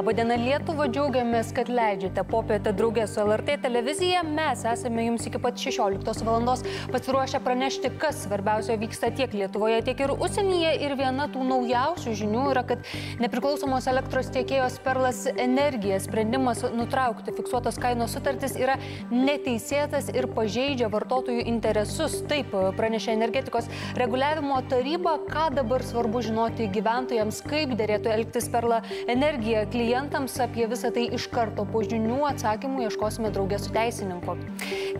Labadiena Lietuva, džiaugiamės, kad leidžiate popietę draugę su LRT televizija. Mes esame jums iki pat 16 val. pasiruošę pranešti, kas svarbiausio vyksta tiek Lietuvoje, tiek ir užsienyje. Ir viena tų naujausių žinių yra, kad nepriklausomos elektros tiekėjos Perlas Energija sprendimas nutraukti fiksuotos kainos sutartis yra neteisėtas ir pažeidžia vartotojų interesus. Taip pranešė energetikos reguliavimo taryba. Ką dabar svarbu žinoti gyventojams, kaip dėrėtų elgtis Perla Energija klientams apie visą tai iš karto po žinių atsakymų ieškosime draugė su teisininku.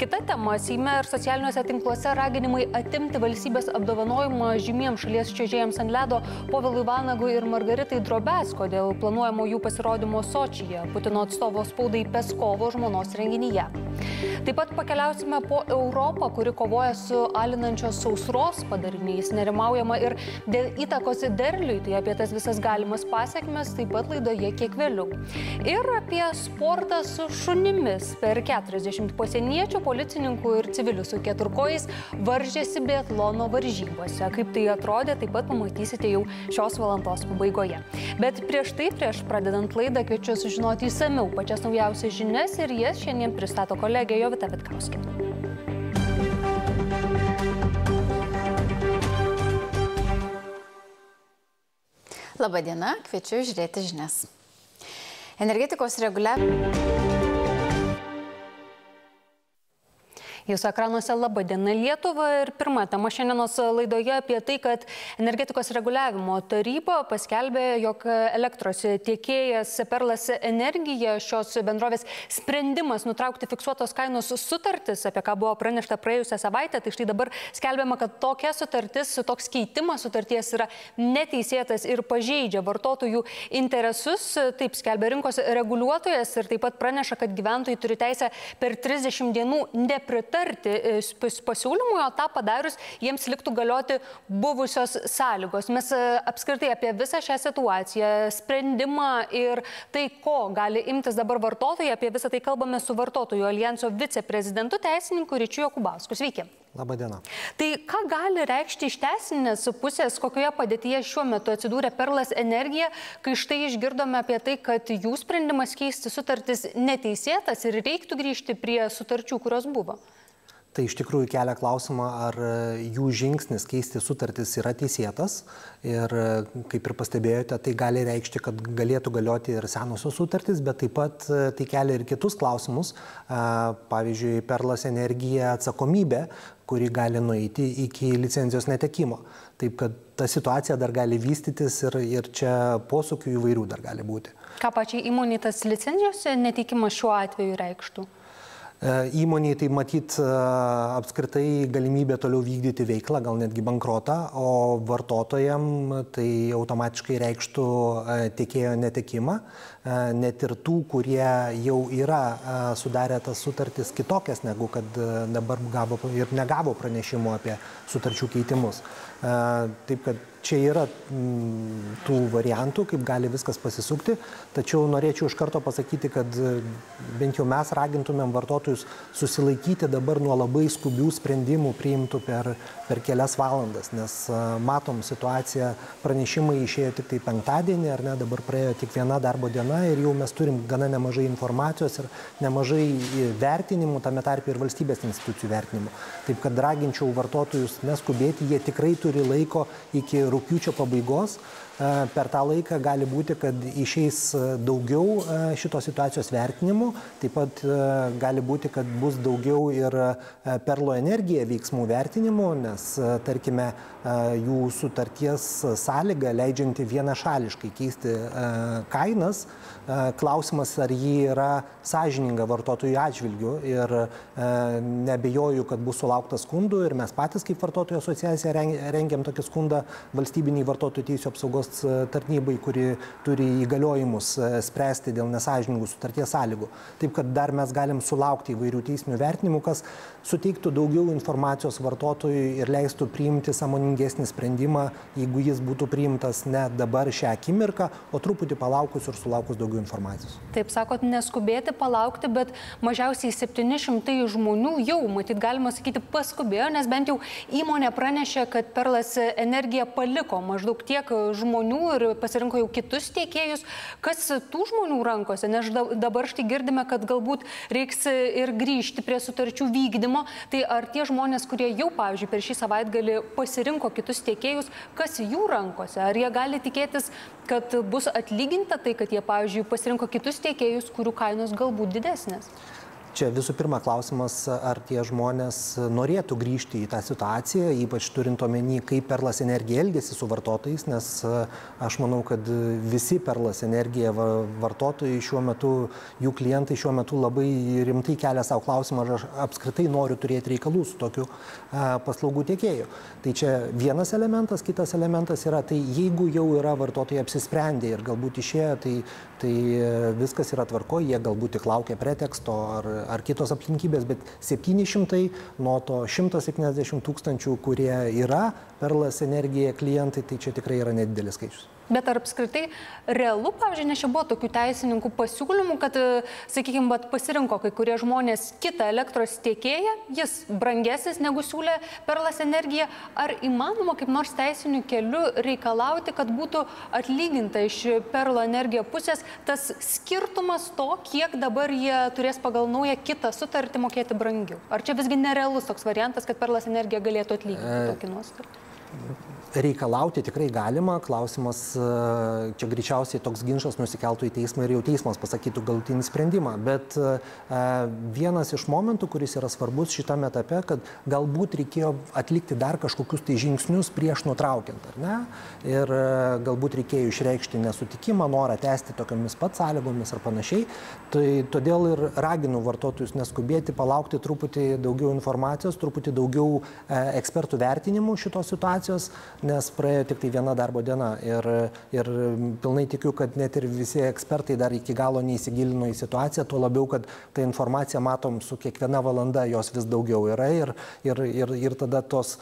Kita tema - Seime ir socialiniuose tinkluose raginimai atimti valstybės apdovanojimą žymiems šalies čiažėjams ant ledo Povilui Vanagui ir Margaritai Drobesko dėl planuojamo jų pasirodymo Sočyje, Putino atstovo spaudai Peskovo žmonos renginyje. Taip pat pakeliausime po Europą, kuri kovoja su alinančios sausros padariniais, nerimaujama ir dėl įtakos derliui, tai apie tas visas galimas pasiekmes taip pat laidoje kiek kiek vėliau. Ir apie sportą su šunimis. Per 40 pasieniečių, policininkų ir civilių su keturkojais varžėsi biatlono varžybose. Kaip tai atrodė, taip pat pamatysite jau šios valandos pabaigoje. Bet prieš tai, prieš pradedant laidą, kviečiu sužinoti įsamiau pačias naujausias žinias ir jas šiandien pristato kolegė Jovita Vitkauskin. Labadiena, kviečiu žiūrėti žinias. Energetikos reguliavimas. Jūsų ekranuose laba diena Lietuva. Ir pirma tema šiandienos laidoje apie tai, kad energetikos reguliavimo taryba paskelbė, jog elektros tiekėjas Perlas Energija šios bendrovės sprendimas nutraukti fiksuotos kainos sutartis, apie ką buvo pranešta praėjusią savaitę, tai štai dabar skelbiama, kad tokia sutartis, toks keitimas sutarties yra neteisėtas ir pažeidžia vartotojų interesus, taip skelbia rinkos reguliuotojas ir taip pat praneša, kad gyventojai turi teisę per 30 dienų nepritarti pritarti e, pasiūlymui, o tą padarius jiems liktų galioti buvusios sąlygos. Mes e, apskritai apie visą šią situaciją, sprendimą ir tai, ko gali imtis dabar vartotojai, apie visą tai kalbame su vartotojų alijanso viceprezidentu teisininku Ryčiu Jokubausku. Sveiki. Labadiena. Tai ką gali reikšti iš teisinės pusės, kokioje padėtyje šiuo metu atsidūrė Perlas energija, kai štai išgirdome apie tai, kad jų sprendimas keisti sutartis neteisėtas ir reiktų grįžti prie sutarčių, kurios buvo? Tai iš tikrųjų kelia klausimą, ar e, jų žingsnis keisti sutartis yra teisėtas. Ir e, kaip ir pastebėjote, tai gali reikšti, kad galėtų galioti ir senosios sutartys, bet taip pat e, tai kelia ir kitus klausimus. Pavyzdžiui, Perlas energija atsakomybė, kuri gali nueiti iki licencijos netekimo. Taip kad ta situacija dar gali vystytis ir, ir čia posūkių įvairių dar gali būti. Ką pačiai įmonė tas licencijos netekimas šiuo atveju reikštų? E, įmoniai tai matyt e, apskritai galimybė toliau vykdyti veiklą, gal netgi bankrotą, o vartotojam tai automatiškai reikštų e, tiekėjo netekimą, net ir tų, kurie jau yra sudarę tas sutartis kitokias negu kad dabar gavo ir negavo pranešimo apie sutarčių keitimus. Taip kad čia yra mm, tų variantų, kaip gali viskas pasisukti, tačiau norėčiau iš karto pasakyti, kad e, bent jau mes ragintumėm vartotojus susilaikyti dabar nuo labai skubių sprendimų priimtų per, per kelias valandas, nes e, matom situaciją, pranešimai išėjo tik tai penktadienį, ar ne, dabar praėjo tik viena darbo diena ir jau mes turim gana nemažai informacijos ir nemažai vertinimų, tame tarp ir valstybės institucijų vertinimų. Taip kad raginčiau vartotojus neskubėti, jie tikrai turi laiko iki rūpiučio pabaigos per tą laiką gali būti, kad išeis e, daugiau e, šitos situacijos vertinimų, taip pat gali būti, kad bus daugiau ir perlo energija veiksmų vertinimų, nes tarkime jų sutarties sąlyga leidžianti vienašališkai keisti kainas, klausimas, ar ji yra sąžininga vartotojų atžvilgių ir nebejoju, kad bus sulaukta skundų ir mes patys kaip vartotojų asociacija rengiam tokį skundą valstybiniai vartotojų teisų apsaugos apsaugos e, tarnybai, kuri turi įgaliojimus e, spręsti dėl nesažiningų sutarties sąlygų. Taip kad dar mes galim sulaukti įvairių teisinių vertinimų, kas suteiktų daugiau informacijos vartotojui ir leistų priimti sąmoningesnį sprendimą, jeigu jis būtų priimtas ne dabar šią akimirką, o truputį palaukus ir sulaukus daugiau informacijos. Taip sakot, neskubėti, palaukti, bet mažiausiai 700 žmonių jau, matyt, galima sakyti, paskubėjo, nes bent jau įmonė pranešė, kad Perlas energija paliko maždaug tiek žmonių ir pasirinko jau kitus tiekėjus. Kas tų žmonių rankose? Nes dabar štai girdime, kad galbūt reiks ir grįžti prie sutarčių vykdymo sprendimo, tai ar tie žmonės, kurie jau, pavyzdžiui, per šį savaitgalį pasirinko kitus tiekėjus, kas jų rankose? Ar jie gali tikėtis, kad bus atlyginta tai, kad jie, pavyzdžiui, pasirinko kitus tiekėjus, kurių kainos galbūt didesnės? Čia visų pirma klausimas, ar tie žmonės norėtų grįžti į tą situaciją, ypač turint omeny, kaip Perlas energija elgesi su vartotojais, nes e, aš manau, kad visi Perlas energija vartotojai šiuo metu, jų klientai šiuo metu labai rimtai kelia savo klausimą, ar aš apskritai noriu turėti reikalų su tokiu e, paslaugų tiekėju. Tai čia vienas elementas, kitas elementas yra, tai jeigu jau yra vartotojai apsisprendę ir galbūt išėję, tai, tai viskas yra tvarko, jie galbūt tik laukia preteksto ar ar kitos aplinkybės, bet 700 nuo to 170 tūkstančių, kurie yra Perlas energija klientai, tai čia tikrai yra nedidelis skaičius. Bet ar apskritai realu, pavyzdžiui, nes čia buvo tokių teisininkų pasiūlymų, kad, e, sakykime, pasirinko kai kurie žmonės kitą elektros tiekėją, jis brangesnis negu siūlė Perlas energija. Ar įmanoma kaip nors teisiniu keliu reikalauti, kad būtų atlyginta iš Perlo energija pusės tas skirtumas to, kiek dabar jie turės pagal naują kitą sutartį mokėti brangiau? Ar čia visgi nerealus toks variantas, kad Perlas energija galėtų atlyginti e... tokį nuostolį? Reikalauti tikrai galima, klausimas, e, čia greičiausiai toks ginčas nusikeltų į teismą ir jau teismas pasakytų galutinį sprendimą. Bet e, vienas iš momentų, kuris yra svarbus šitame etape, kad galbūt reikėjo atlikti dar kažkokius tai žingsnius prieš nutraukiant, ar ne? Ir e, galbūt reikėjo išreikšti nesutikimą, norą tęsti tokiamis pat sąlygomis ar panašiai. Tai todėl ir raginu vartotojus neskubėti, palaukti truputį daugiau informacijos, truputį daugiau ekspertų vertinimų šitos situacijos nes praėjo tik tai viena darbo diena ir, ir pilnai tikiu, kad net ir visi ekspertai dar iki galo neįsigilino į situaciją, tuo labiau, kad tą informaciją matom su kiekviena valanda jos vis daugiau yra ir, ir, ir, ir tada tos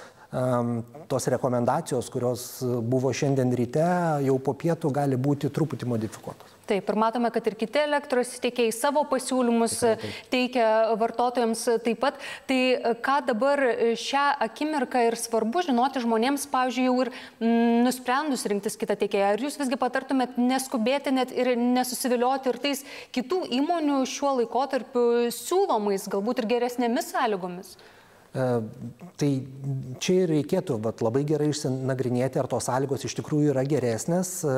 tos rekomendacijos, kurios buvo šiandien ryte, jau po pietų gali būti truputį modifikuotos. Taip, ir matome, kad ir kiti elektros tiekėjai savo pasiūlymus teikia vartotojams taip pat. Tai e, ką dabar šią akimirką ir svarbu žinoti žmonėms, pavyzdžiui, jau ir nusprendus rinktis kitą tiekėją. Ar jūs visgi patartumėt neskubėti net ir nesusivilioti ir tais kitų įmonių šiuo laikotarpiu siūlomais, galbūt ir geresnėmis sąlygomis? E, tai čia ir reikėtų vat, labai gerai išsinagrinėti, ar tos sąlygos iš tikrųjų yra geresnės. E,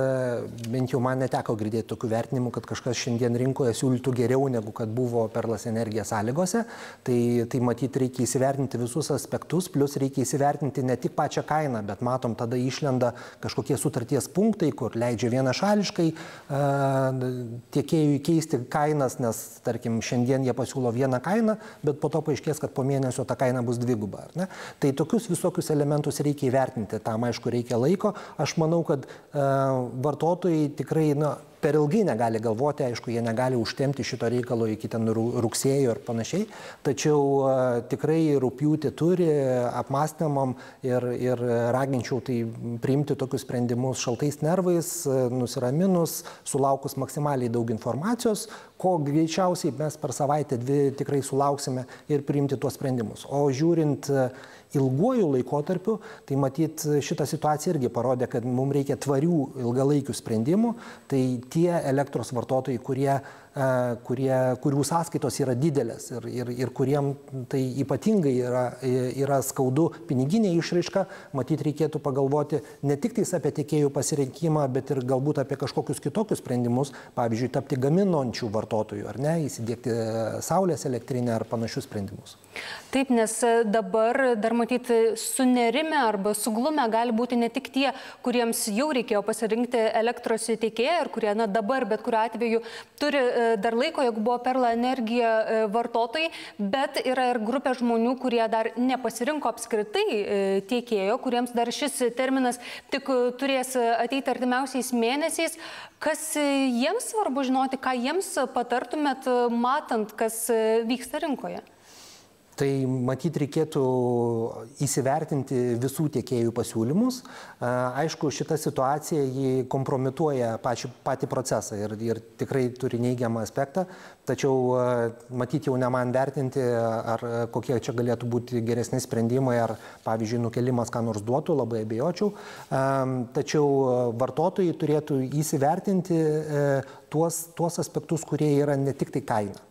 bent jau man neteko girdėti tokių vertinimų, kad kažkas šiandien rinkoje siūlytų geriau negu kad buvo Perlas energija sąlygose. Tai, tai matyti reikia įsivertinti visus aspektus, plus reikia įsivertinti ne tik pačią kainą, bet matom, tada išlenda kažkokie sutarties punktai, kur leidžia vienašališkai e, tiekėjui keisti kainas, nes tarkim šiandien jie pasiūlo vieną kainą, bet po to paaiškės, kad po mėnesio ta kaina kaina bus dviguba. Tai tokius visokius elementus reikia įvertinti, tam aišku reikia laiko. Aš manau, kad uh, vartotojai tikrai, na, per ilgai negali galvoti, aišku, jie negali užtemti šito reikalo iki ten rugsėjo ir panašiai, tačiau a, tikrai rūpjūti turi apmąstymam ir, ir raginčiau tai priimti tokius sprendimus šaltais nervais, nusiraminus, sulaukus maksimaliai daug informacijos, ko greičiausiai mes per savaitę dvi tikrai sulauksime ir priimti tuos sprendimus. O žiūrint ilguoju laikotarpiu, tai matyt šita situacija irgi parodė, kad mums reikia tvarių ilgalaikių sprendimų, tai tie elektros vartotojai, kurie kurie, kurių sąskaitos yra didelės ir, ir, ir kuriem tai ypatingai yra, yra skaudu piniginė išraiška, matyt reikėtų pagalvoti ne tik tais apie tiekėjų pasirinkimą, bet ir galbūt apie kažkokius kitokius sprendimus, pavyzdžiui, tapti gaminančių vartotojų ar ne, įsidėkti saulės elektrinę ar panašius sprendimus. Taip, nes dabar dar matyti sunerime arba suglume gali būti ne tik tie, kuriems jau reikėjo pasirinkti elektros teikėją ir kurie na, dabar bet kuriuo atveju turi E, dar laiko, jeigu buvo Perla energija e, vartotojai, bet yra ir grupė žmonių, kurie dar nepasirinko apskritai e, tiekėjo, kuriems dar šis terminas tik turės ateiti artimiausiais mėnesiais. Kas jiems svarbu žinoti, ką jiems patartumėt, matant, kas vyksta rinkoje? Tai matyt reikėtų įsivertinti visų tiekėjų pasiūlymus. Aišku, šita situacija jį kompromituoja pači, patį procesą ir, ir tikrai turi neigiamą aspektą, tačiau matyt jau ne man vertinti, ar kokie čia galėtų būti geresni sprendimai, ar pavyzdžiui nukelimas ką nors duotų, labai abejočiau. Tačiau vartotojai turėtų įsivertinti e, tuos, tuos aspektus, kurie yra ne tik tai kaina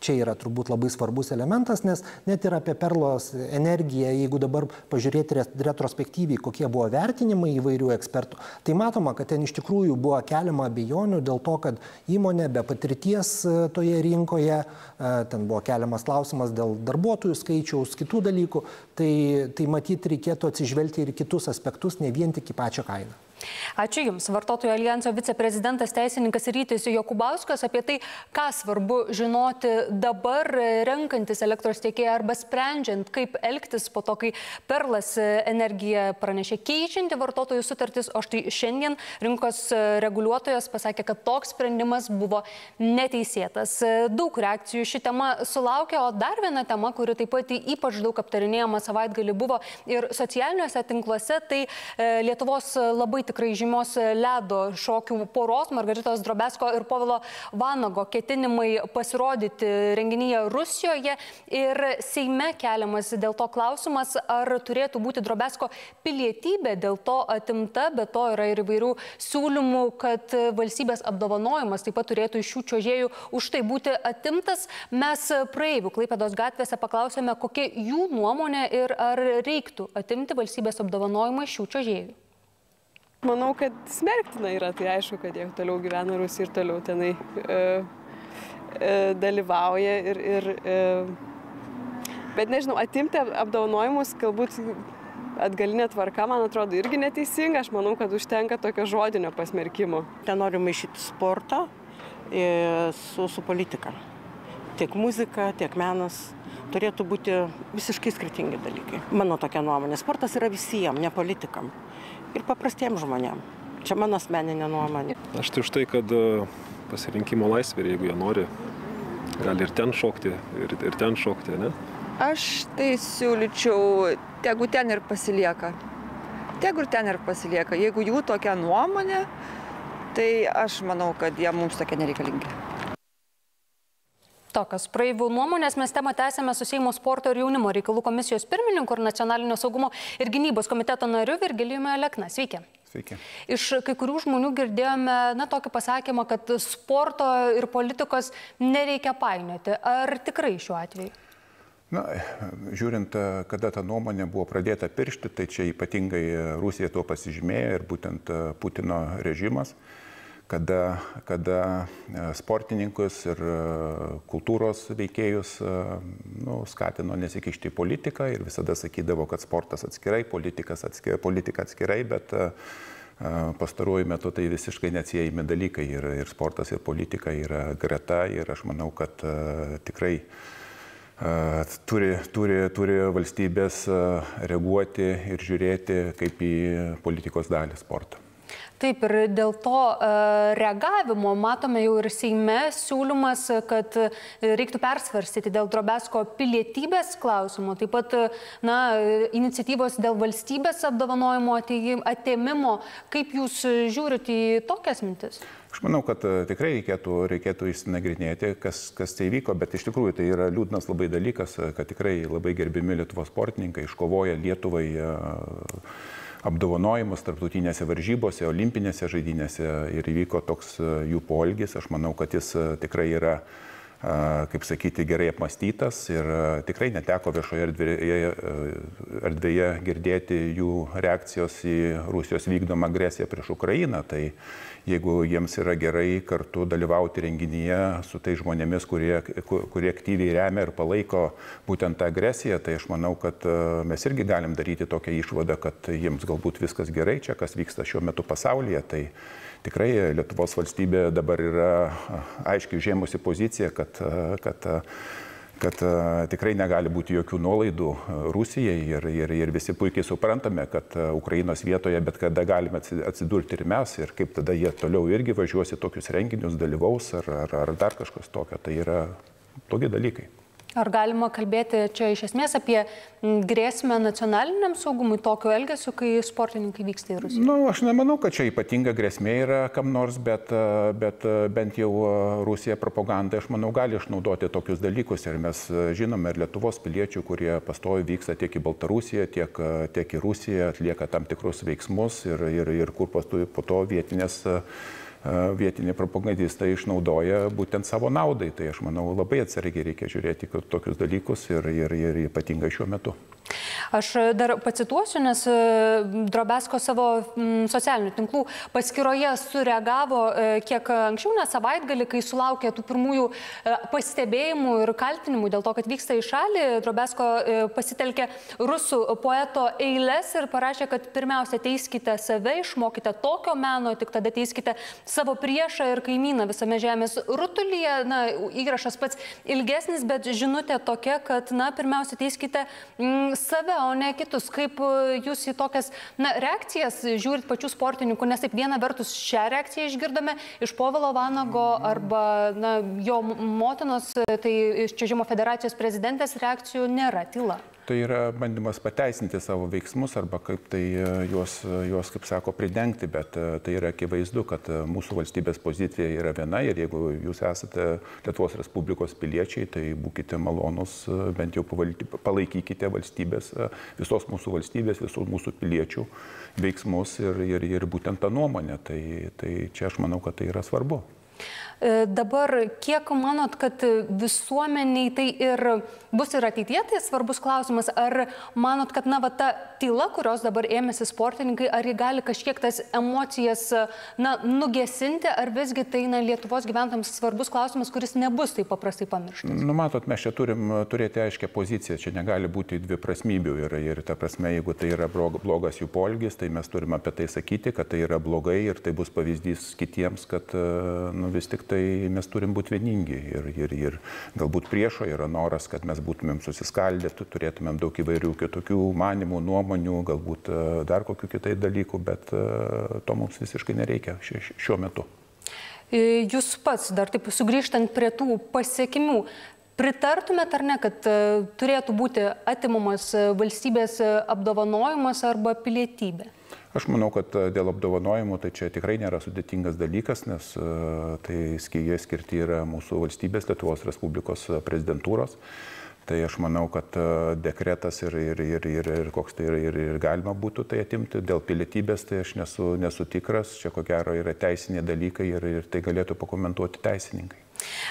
čia yra turbūt labai svarbus elementas, nes net ir apie perlos energiją, jeigu dabar pažiūrėti retrospektyviai, kokie buvo vertinimai įvairių ekspertų, tai matoma, kad ten iš tikrųjų buvo keliama abejonių dėl to, kad įmonė be patirties e, toje rinkoje, e, ten buvo keliamas klausimas dėl darbuotojų skaičiaus, kitų dalykų, tai, tai matyti reikėtų atsižvelgti ir kitus aspektus, ne vien tik į pačią kainą. Ačiū Jums, Vartotojų alijanso viceprezidentas teisininkas Rytis Jokubauskas apie tai, ką svarbu žinoti dabar renkantis elektros tiekėją arba sprendžiant, kaip elgtis po to, kai Perlas energija pranešė keičianti vartotojų sutartis, o štai šiandien rinkos reguliuotojas pasakė, kad toks sprendimas buvo neteisėtas. Daug reakcijų ši tema sulaukė, o dar viena tema, kuri taip pat ypač daug aptarinėjama savaitgalį buvo ir socialiniuose tinkluose, tai e, Lietuvos labai tikrai žymios ledo šokių poros Margaritos Drobesko ir Povilo Vanago ketinimai pasirodyti renginyje Rusijoje ir Seime keliamas dėl to klausimas, ar turėtų būti Drobesko pilietybė dėl to atimta, bet to yra ir įvairių siūlymų, kad valstybės apdovanojimas taip pat turėtų iš šių čiuožėjų už tai būti atimtas. Mes praeivių Klaipėdos gatvėse paklausėme, kokia jų nuomonė ir ar reiktų atimti valstybės apdovanojimą šių čiuožėjų. Manau, kad smerktina yra, tai aišku, kad jie toliau gyvena Rusija ir toliau tenai e, e, dalyvauja ir, ir e, bet nežinau, atimti apdovanojimus galbūt atgalinė tvarka, man atrodo, irgi neteisinga, aš manau, kad užtenka tokio žodinio pasmerkimo. Ten noriu maišyti sportą e, su, su politika. Tiek muzika, tiek menas turėtų būti visiškai skirtingi dalykai. Mano tokia nuomonė. Sportas yra visiems, ne politikam ir paprastiems žmonėms. Čia mano asmeninė nuomonė. Aš tai už tai, kad e, pasirinkimo laisvė jeigu jie nori, gali ir ten šokti, ir, ir ten šokti, ne? Aš tai siūlyčiau, tegu ten ir pasilieka. Tegu ir ten ir pasilieka. Jeigu jų tokia nuomonė, tai aš manau, kad jie mums tokie nereikalingi. Tokios praeivių nuomonės mes temą tęsėme su Seimo sporto ir jaunimo reikalų komisijos pirmininku ir nacionalinio saugumo ir gynybos komiteto nariu Virgilijumi Alekna. Sveiki. Sveiki. Iš kai kurių žmonių girdėjome na, tokį pasakymą, kad sporto ir politikos nereikia painioti. Ar tikrai šiuo atveju? Na, žiūrint, kada ta nuomonė buvo pradėta piršti, tai čia ypatingai Rusija tuo pasižymėjo ir būtent Putino režimas kada, kada e, sportininkus ir e, kultūros veikėjus e, nu, skatino nesikišti į politiką ir visada sakydavo, kad sportas atskirai, atskirai politika atskirai, bet pastaruoju metu tai visiškai neatsiejami dalykai ir, ir sportas, ir politika yra greta ir aš manau, kad tikrai turi, turi, turi valstybės reaguoti ir žiūrėti kaip į politikos dalį sportą. Taip ir dėl to e, reagavimo matome jau ir Seime siūlymas, kad reiktų persvarstyti dėl Drobesko pilietybės klausimų, taip pat na, iniciatyvos dėl valstybės apdovanojimo atėmimo. Kaip jūs žiūrite į tokias mintis? Aš manau, kad e, tikrai reikėtų, reikėtų įsinagrinėti, kas, kas tai vyko, bet iš tikrųjų tai yra liūdnas labai dalykas, kad tikrai labai gerbimi Lietuvos sportininkai iškovoja Lietuvai uh, apdovanojimus tarptautinėse varžybose, olimpinėse žaidynėse ir įvyko toks e, jų polgis. Aš manau, kad jis e, tikrai yra kaip sakyti, gerai apmastytas ir tikrai neteko viešoje erdvėje, erdvėje girdėti jų reakcijos į Rusijos vykdomą agresiją prieš Ukrainą. Tai jeigu jiems yra gerai kartu dalyvauti renginyje su tai žmonėmis, kurie, kurie aktyviai remia ir palaiko būtent tą agresiją, tai aš manau, kad mes irgi galim daryti tokią išvadą, kad jiems galbūt viskas gerai čia, kas vyksta šiuo metu pasaulyje. Tai tikrai Lietuvos valstybė dabar yra aiškiai užėmusi poziciją, kad, kad, kad tikrai negali būti jokių nuolaidų Rusijai ir, ir, ir visi puikiai suprantame, kad Ukrainos vietoje bet kada galime atsidurti ir mes ir kaip tada jie toliau irgi važiuosi tokius renginius, dalyvaus ar, ar, ar dar kažkas tokio. Tai yra blogi dalykai. Ar galima kalbėti čia iš esmės apie grėsmę nacionaliniam saugumui tokio elgesio, kai sportininkai vyksta į Rusiją? Na, nu, aš nemanau, kad čia ypatinga grėsmė yra kam nors, bet, bet bent jau Rusija propaganda, aš manau, gali išnaudoti tokius dalykus. Ir mes žinome ir Lietuvos piliečių, kurie pastovi vyksta tiek į Baltarusiją, tiek, tiek į Rusiją, atlieka tam tikrus veiksmus ir, ir, ir kur pastovi po to vietinės vietiniai propagandistai išnaudoja būtent savo naudai. Tai aš manau labai atsargiai reikia žiūrėti tokius dalykus ir, ir, ir ypatingai šiuo metu. Aš dar pacituosiu, nes e, Drobesko savo socialinių tinklų paskyroje sureagavo e, kiek anksčiau, nes savaitgalį, kai sulaukė tų pirmųjų e, pastebėjimų ir kaltinimų dėl to, kad vyksta į šalį, Drobesko pasitelkė rusų poeto eilės ir parašė, kad pirmiausia teiskite save, išmokite tokio meno, tik tada teiskite savo priešą ir kaimyną visame žemės rutulyje. Na, įrašas pats ilgesnis, bet žinutė tokia, kad, na, pirmiausia teiskite mm, save, o ne kitus. Kaip e, jūs į tokias na, reakcijas žiūrit pačių sportininkų, nes taip viena vertus šią reakciją išgirdome iš Povilo Vanago arba na, jo motinos, tai iš Čiažimo federacijos prezidentės reakcijų nėra, tyla tai yra bandymas pateisinti savo veiksmus arba kaip tai e, juos, juos kaip sako, pridengti, bet e, tai yra akivaizdu, kad e, mūsų valstybės pozicija yra viena ir jeigu jūs esate Lietuvos Respublikos piliečiai, tai būkite malonus, bent jau palaikykite valstybės, visos mūsų valstybės, visų mūsų piliečių veiksmus ir, ir, ir būtent tą nuomonę. Tai, tai čia aš manau, kad tai yra svarbu. E, dabar kiek manot, kad visuomeniai tai ir bus ir ateitie, tai svarbus klausimas, ar manot, kad na, va, ta tyla, kurios dabar ėmėsi sportininkai, ar ji gali kažkiek tas emocijas na, nugesinti, ar visgi tai na, Lietuvos gyventojams svarbus klausimas, kuris nebus taip paprastai pamirštas? Nu, matot, mes čia turim turėti aiškę poziciją, čia negali būti dvi prasmybių ir, ir ta prasme, jeigu tai yra blogas jų polgis, tai mes turim apie tai sakyti, kad tai yra blogai ir tai bus pavyzdys kitiems, kad nu, vis tik tai mes turim būti vieningi ir, ir, ir galbūt priešo yra noras, kad mes būtumėm susiskaldę, turėtumėm daug įvairių kitokių manimų, nuomonių, galbūt e, dar kokių kitai dalykų, bet e, to mums visiškai nereikia šiuo metu. E, jūs pats dar taip sugrįžtant prie tų pasiekimų, pritartumėt ar ne, kad turėtų būti atimamas valstybės apdovanojimas arba pilietybė? Aš manau, kad e, dėl apdovanojimų tai čia tikrai nėra sudėtingas dalykas, nes e, tai jie skirti yra mūsų valstybės Lietuvos Respublikos prezidentūros. Tai aš manau, kad e, dekretas ir, ir, ir, ir, ir koks tai ir, ir, ir galima būtų tai atimti. Dėl pilietybės tai aš nesu, nesu tikras, čia ko gero yra teisiniai dalykai ir, ir tai galėtų pakomentuoti teisininkai.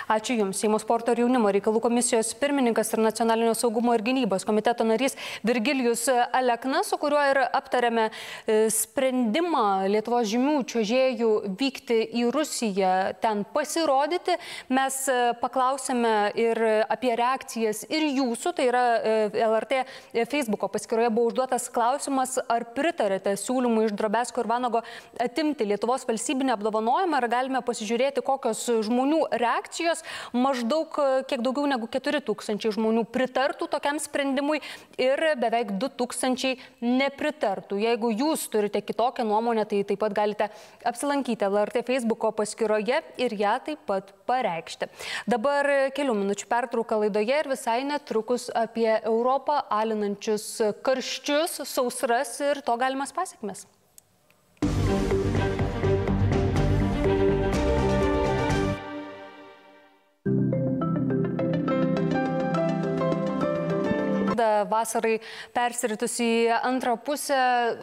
Ačiū Jums. Seimo sporto ir jaunimo reikalų komisijos pirmininkas ir nacionalinio saugumo ir gynybos komiteto narys Virgilijus Alekna, su kuriuo ir aptarėme e, sprendimą Lietuvos žymių čiuožėjų vykti į Rusiją, ten pasirodyti. Mes e, paklausėme ir apie reakcijas ir jūsų, tai yra e, LRT Facebook'o paskyroje buvo užduotas klausimas, ar pritarėte siūlymui iš Drobesko ir Vanago atimti Lietuvos valstybinę apdovanojimą, ar galime pasižiūrėti, kokios žmonių reakcijos reakcijos. Maždaug e, kiek daugiau negu 4 tūkstančiai žmonių pritartų tokiam sprendimui ir beveik 2 tūkstančiai nepritartų. Jeigu jūs turite kitokią nuomonę, tai taip pat galite apsilankyti LRT Facebook'o paskyroje ir ją taip pat pareikšti. Dabar kelių minučių pertrauka laidoje ir visai netrukus apie Europą alinančius karščius, sausras ir to galimas pasiekmes. Valandą vasarai persiritus į antrą pusę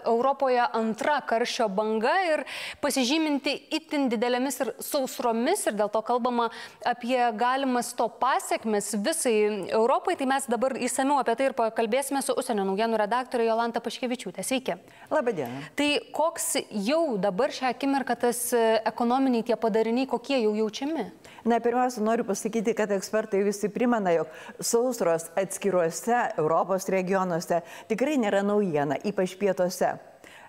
Europoje antra karščio banga ir pasižyminti itin didelėmis ir sausromis ir dėl to kalbama apie galimas to pasiekmes visai Europai. Tai mes dabar įsamiau apie tai ir pakalbėsime su užsienio naujienų redaktorė Jolanta Paškevičiūtė. Sveiki. Labadiena. Tai koks jau dabar šią akimirką tas ekonominiai tie padariniai, kokie jau jaučiami? Na, pirmiausia, noriu pasakyti, kad ekspertai visi primena, jog sausros atskiruose Europos regionuose tikrai nėra naujiena, ypač pietuose.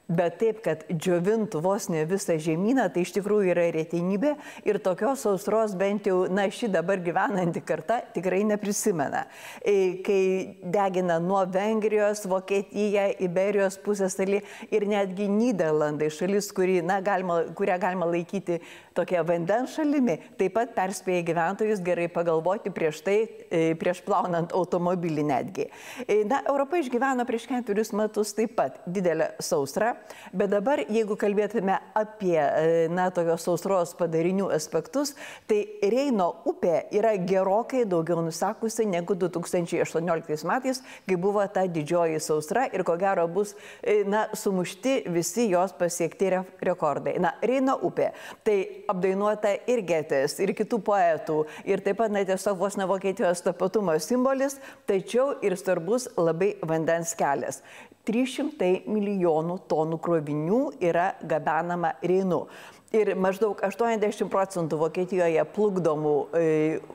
Bet taip, kad džiovintų vos ne visą žemyną, tai iš tikrųjų yra retenybė ir tokios sausros bent jau, na, ši dabar gyvenanti karta tikrai neprisimena. E, kai degina nuo Vengrijos, Vokietija, Iberijos pusėsalį ir netgi Niderlandai, šalis, kuri, na, galima, kurią galima laikyti tokia vandens šalimi, taip pat perspėja gyventojus gerai pagalvoti prieš tai, e, prieš plaunant automobilį netgi. E, na, Europa išgyveno prieš ketverius metus taip pat didelę sausrą, bet dabar, jeigu kalbėtume apie, e, na, tokios sausros padarinių aspektus, tai Reino upė yra gerokai daugiau nusekusi negu 2018 metais, kai buvo ta didžioji sausra ir ko gero bus, na, sumušti visi jos pasiekti rekordai. Na, Reino upė. Tai apdainuota ir Getės, ir kitų poetų, ir taip pat, na, tiesiog vos ne Vokietijos tapatumo simbolis, tačiau ir svarbus labai vandens kelias. 300 milijonų tonų krovinių yra gabenama Reinu. Ir maždaug 80 procentų Vokietijoje plukdomų e,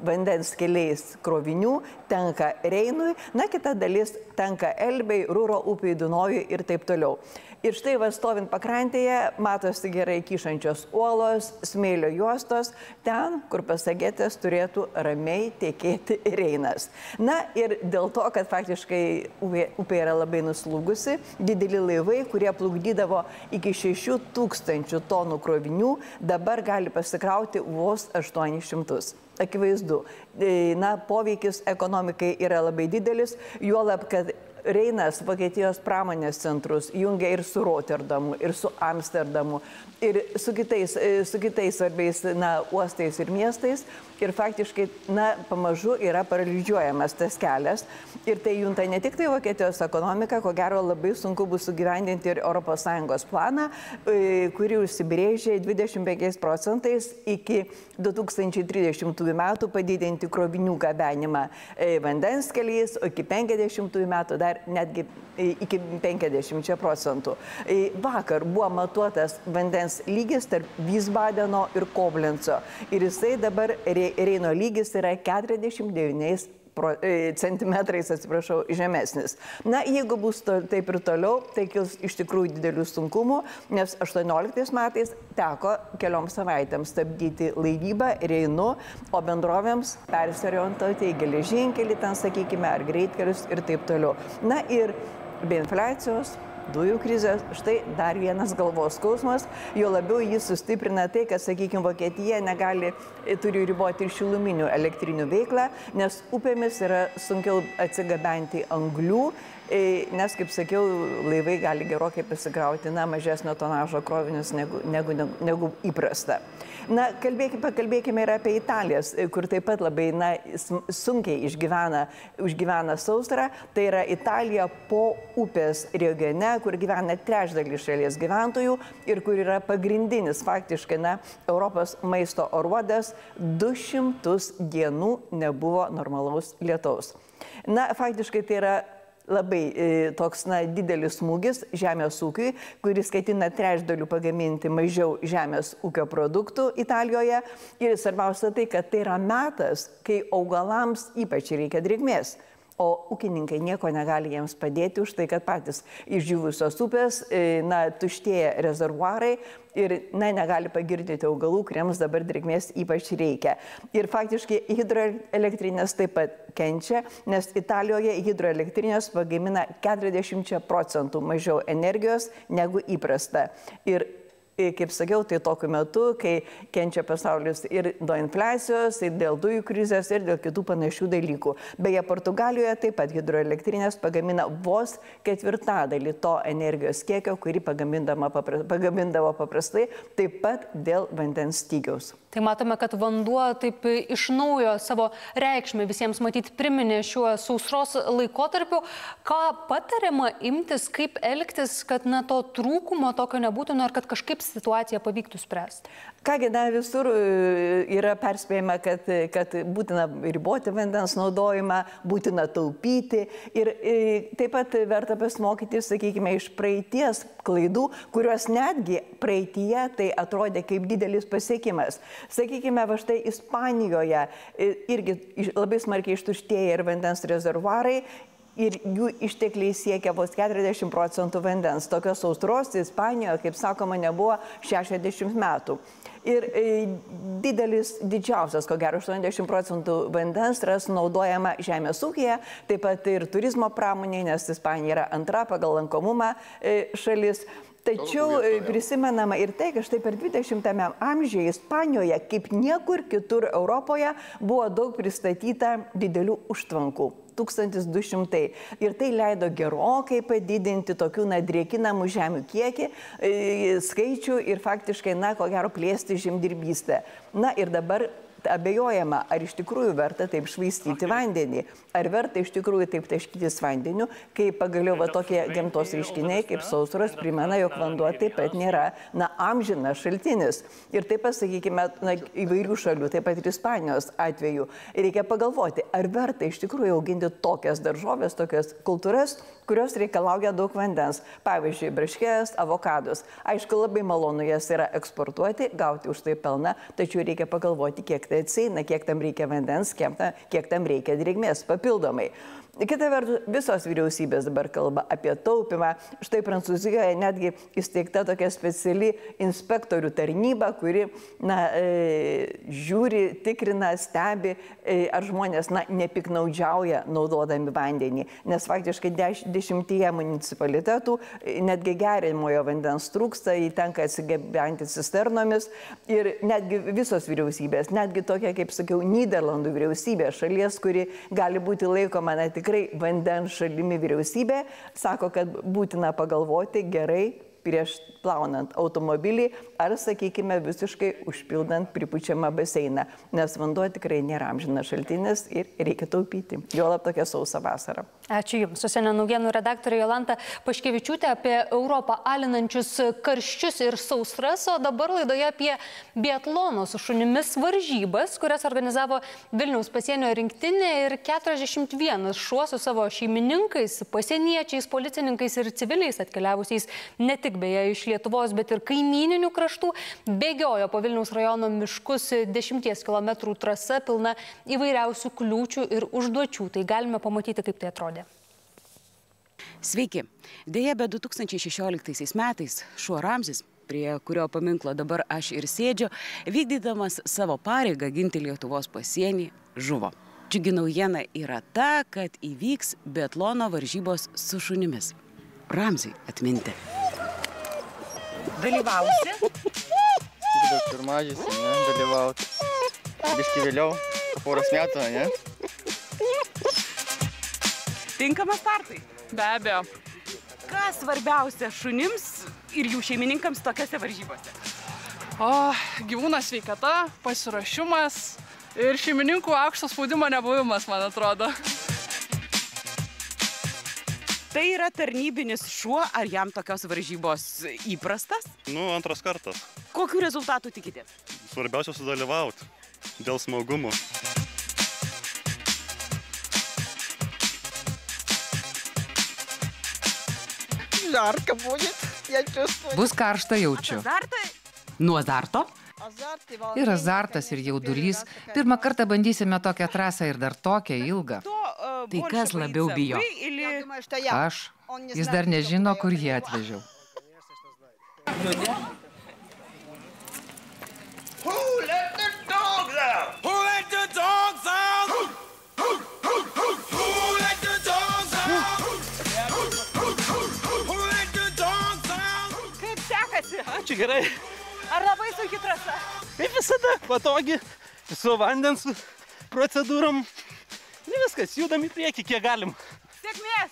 vandens keliais krovinių tenka Reinui, na kita dalis tenka Elbei, Rūro upiai, Dunojui ir taip toliau. Ir štai va stovint pakrantėje, matosi gerai kyšančios uolos, smėlio juostos, ten, kur pasagėtės turėtų ramiai tiekėti Reinas. Na ir dėl to, kad faktiškai upė yra labai nuslūgusi, dideli laivai, kurie plukdydavo iki 6000 tonų krovinių, dabar gali pasikrauti vos 800 akivaizdu. E, na, poveikis ekonomikai yra labai didelis, juolab, kad Reinas Vokietijos pramonės centrus jungia ir su Rotterdamu, ir su Amsterdamu, ir su kitais, e, su kitais svarbiais na, uostais ir miestais. Ir faktiškai, na, pamažu yra paralyžiuojamas tas kelias. Ir tai junta ne tik tai Vokietijos ekonomika, ko gero labai sunku bus sugyvendinti ir ES planą, e, kurį užsibrėžė 25 procentais iki 2030 metų padidinti krovinių gabenimą e, vandens keliais, o iki 50 metų dar netgi iki 50 procentų. Vakar buvo matuotas vandens lygis tarp Visbadeno ir Koblenco ir jisai dabar Reino lygis yra 49 pro, e, centimetrais, atsiprašau, žemesnis. Na, jeigu bus to, taip ir toliau, tai kils iš tikrųjų didelių sunkumų, nes 18 metais teko kelioms savaitėms stabdyti laivybą Reinu, o bendrovėms persiorientuoti į geležinkelį, ten sakykime, ar greitkelius ir taip toliau. Na ir be infliacijos, dujų krizė, štai dar vienas galvos skausmas, jo labiau jis sustiprina tai, kad, sakykime, Vokietija negali, e, turi riboti ir šiluminių elektrinių veiklą, nes upėmis yra sunkiau atsigabenti anglių nes, kaip sakiau, laivai gali gerokai pasikrauti, na, mažesnio tonažo krovinius negu, negu, negu, negu įprasta. Na, kalbėkime, pakalbėkime ir apie Italijas, kur taip pat labai, na, sunkiai išgyvena, išgyvena sausrą. Tai yra Italija po upės regione, kur gyvena trečdalis šalies gyventojų ir kur yra pagrindinis faktiškai, na, Europos maisto orvodas, 200 dienų nebuvo normalaus lietaus. Na, faktiškai tai yra labai e, toks na, didelis smūgis žemės ūkiui, kuris ketina trečdalių pagaminti mažiau žemės ūkio produktų Italijoje. Ir svarbiausia tai, kad tai yra metas, kai augalams ypač reikia drėgmės o ūkininkai nieko negali jiems padėti už tai, kad patys išdžiūvusios upės, e, na, tuštėja rezervuarai ir, na, negali pagirdyti augalų, kuriems dabar drėgmės ypač reikia. Ir faktiškai hidroelektrinės taip pat kenčia, nes Italijoje hidroelektrinės pagamina 40 procentų mažiau energijos negu įprasta. Ir kaip sakiau, tai tokiu metu, kai kenčia pasaulis ir nuo infliacijos, ir dėl dujų krizės, ir dėl kitų panašių dalykų. Beje, Portugalijoje taip pat hidroelektrinės pagamina vos ketvirtadalį to energijos kiekio, kurį pagamindavo paprastai, taip pat dėl vandens stygiaus. Tai matome, kad vanduo taip iš naujo savo reikšmę visiems matyti priminė šiuo sausros laikotarpiu. Ką patariama imtis, kaip elgtis, kad na, to trūkumo tokio nebūtų, ar kad kažkaip situaciją pavyktų spręsti? Kągi, na, visur e, yra perspėjama, kad, kad būtina riboti vandens naudojimą, būtina taupyti ir e, taip pat verta pasimokyti, sakykime, iš praeities klaidų, kurios netgi praeitie tai atrodė kaip didelis pasiekimas. Sakykime, va štai Ispanijoje e, irgi labai smarkiai ištuštėja ir vandens rezervuarai ir jų ištekliai siekia vos 40 procentų vandens. Tokios saustros Ispanijoje, kaip sakoma, nebuvo 60 metų. Ir e, didelis, didžiausias, ko gero, 80 procentų vandens yra sunaudojama žemės ūkėje, taip pat ir turizmo pramonėje, nes Ispanija yra antra pagal lankomumą e, šalis. Tačiau e, prisimenama ir tai, kad štai per 20-ame amžiuje Ispanijoje, kaip niekur kitur Europoje, buvo daug pristatyta didelių užtvankų. 1200. Ir tai leido gerokai padidinti tokių, na, drėkinamų žemių kiekį, e, skaičių ir faktiškai, na, ko gero, plėsti žemdirbystę. Na ir dabar abejojama, ar iš tikrųjų verta taip švaistyti vandenį, ar verta iš tikrųjų taip taškytis vandeniu, kai pagaliau va tokie gamtos reiškiniai kaip sausros primena, jog vanduo taip pat nėra, na, amžinas šaltinis. Ir taip pasakykime, na, įvairių šalių, taip pat ir Ispanijos atveju, reikia pagalvoti, ar verta iš tikrųjų auginti tokias daržovės, tokias kultūras, kurios reikalauja daug vandens. Pavyzdžiui, braškės, avokadus. Aišku, labai malonu jas yra eksportuoti, gauti už tai pelną, tačiau reikia pagalvoti, kiek atsieina, kiek tam reikia vandens, kiek tam reikia drėgmės papildomai. Kita vertus, visos vyriausybės dabar kalba apie taupimą. Štai Prancūzijoje netgi įsteigta tokia speciali inspektorių tarnyba, kuri na, e, žiūri, tikrina, stebi, e, ar žmonės na, nepiknaudžiauja naudodami vandenį. Nes faktiškai deš, dešimtyje municipalitetų e, netgi gerimojo vandens trūksta, jį tenka atsigabenti cisternomis ir netgi visos vyriausybės, netgi tokia, kaip sakiau, Niderlandų vyriausybė, šalies, kuri gali būti laikoma net tikrai vandens šalimi vyriausybė sako, kad būtina pagalvoti gerai prieš plaunant automobilį ar, sakykime, visiškai užpildant pripučiamą baseiną, nes vanduo tikrai nėra amžinas šaltinis ir reikia taupyti, juolab tokia sausa vasara. Ačiū Jums. Užsienio naujienų redaktorė Jolanta Paškevičiūtė apie Europą alinančius karščius ir sausras, o dabar laidoje apie biatlono su šunimis varžybas, kurias organizavo Vilniaus pasienio rinktinė ir 41 šuo su savo šeimininkais, pasieniečiais, policininkais ir civiliais atkeliavusiais ne tik beje iš Lietuvos, bet ir kaimininių kraštų, bėgiojo po Vilniaus rajono miškus 10 km trasa pilna įvairiausių kliūčių ir užduočių. Tai galime pamatyti, kaip tai atrodė. Sveiki. Deja, bet 2016 metais šuo Ramzis prie kurio paminklo dabar aš ir sėdžiu, vykdydamas savo pareigą ginti Lietuvos pasienį, žuvo. Džiugi naujiena yra ta, kad įvyks Biatlono varžybos su šunimis. Ramziai atminti. Dalyvausi? Dabar pirmažys, ne, dalyvauti. Biški vėliau, po poros metų, ne? Tinkamas startai? Be abejo. Kas svarbiausia šunims ir jų šeimininkams tokiose varžybose? O, gyvūno sveikata, pasirašymas ir šeimininkų aukšto spaudimo nebuvimas, man atrodo. Tai yra tarnybinis šuo, ar jam tokios varžybos įprastas? Nu, antras kartas. Kokių rezultatų tikitės? Svarbiausia sudalyvauti dėl smagumo. Жарко будет, я чувствую. Bus karšta jaučiu. Azartai? Nuo azarto? Ir azartas, ir jaudulys. Pirmą kartą bandysime tokią trasą ir dar tokią ilgą. Tai kas labiau bijo? Aš. Jis dar nežino, kur jį atvežiau. sekasi? Ačiū gerai. Ar labai sunki trasa? Kaip visada, patogi, su vandens procedūrom. Ir viskas, judam į priekį, kiek galim. Sėkmės!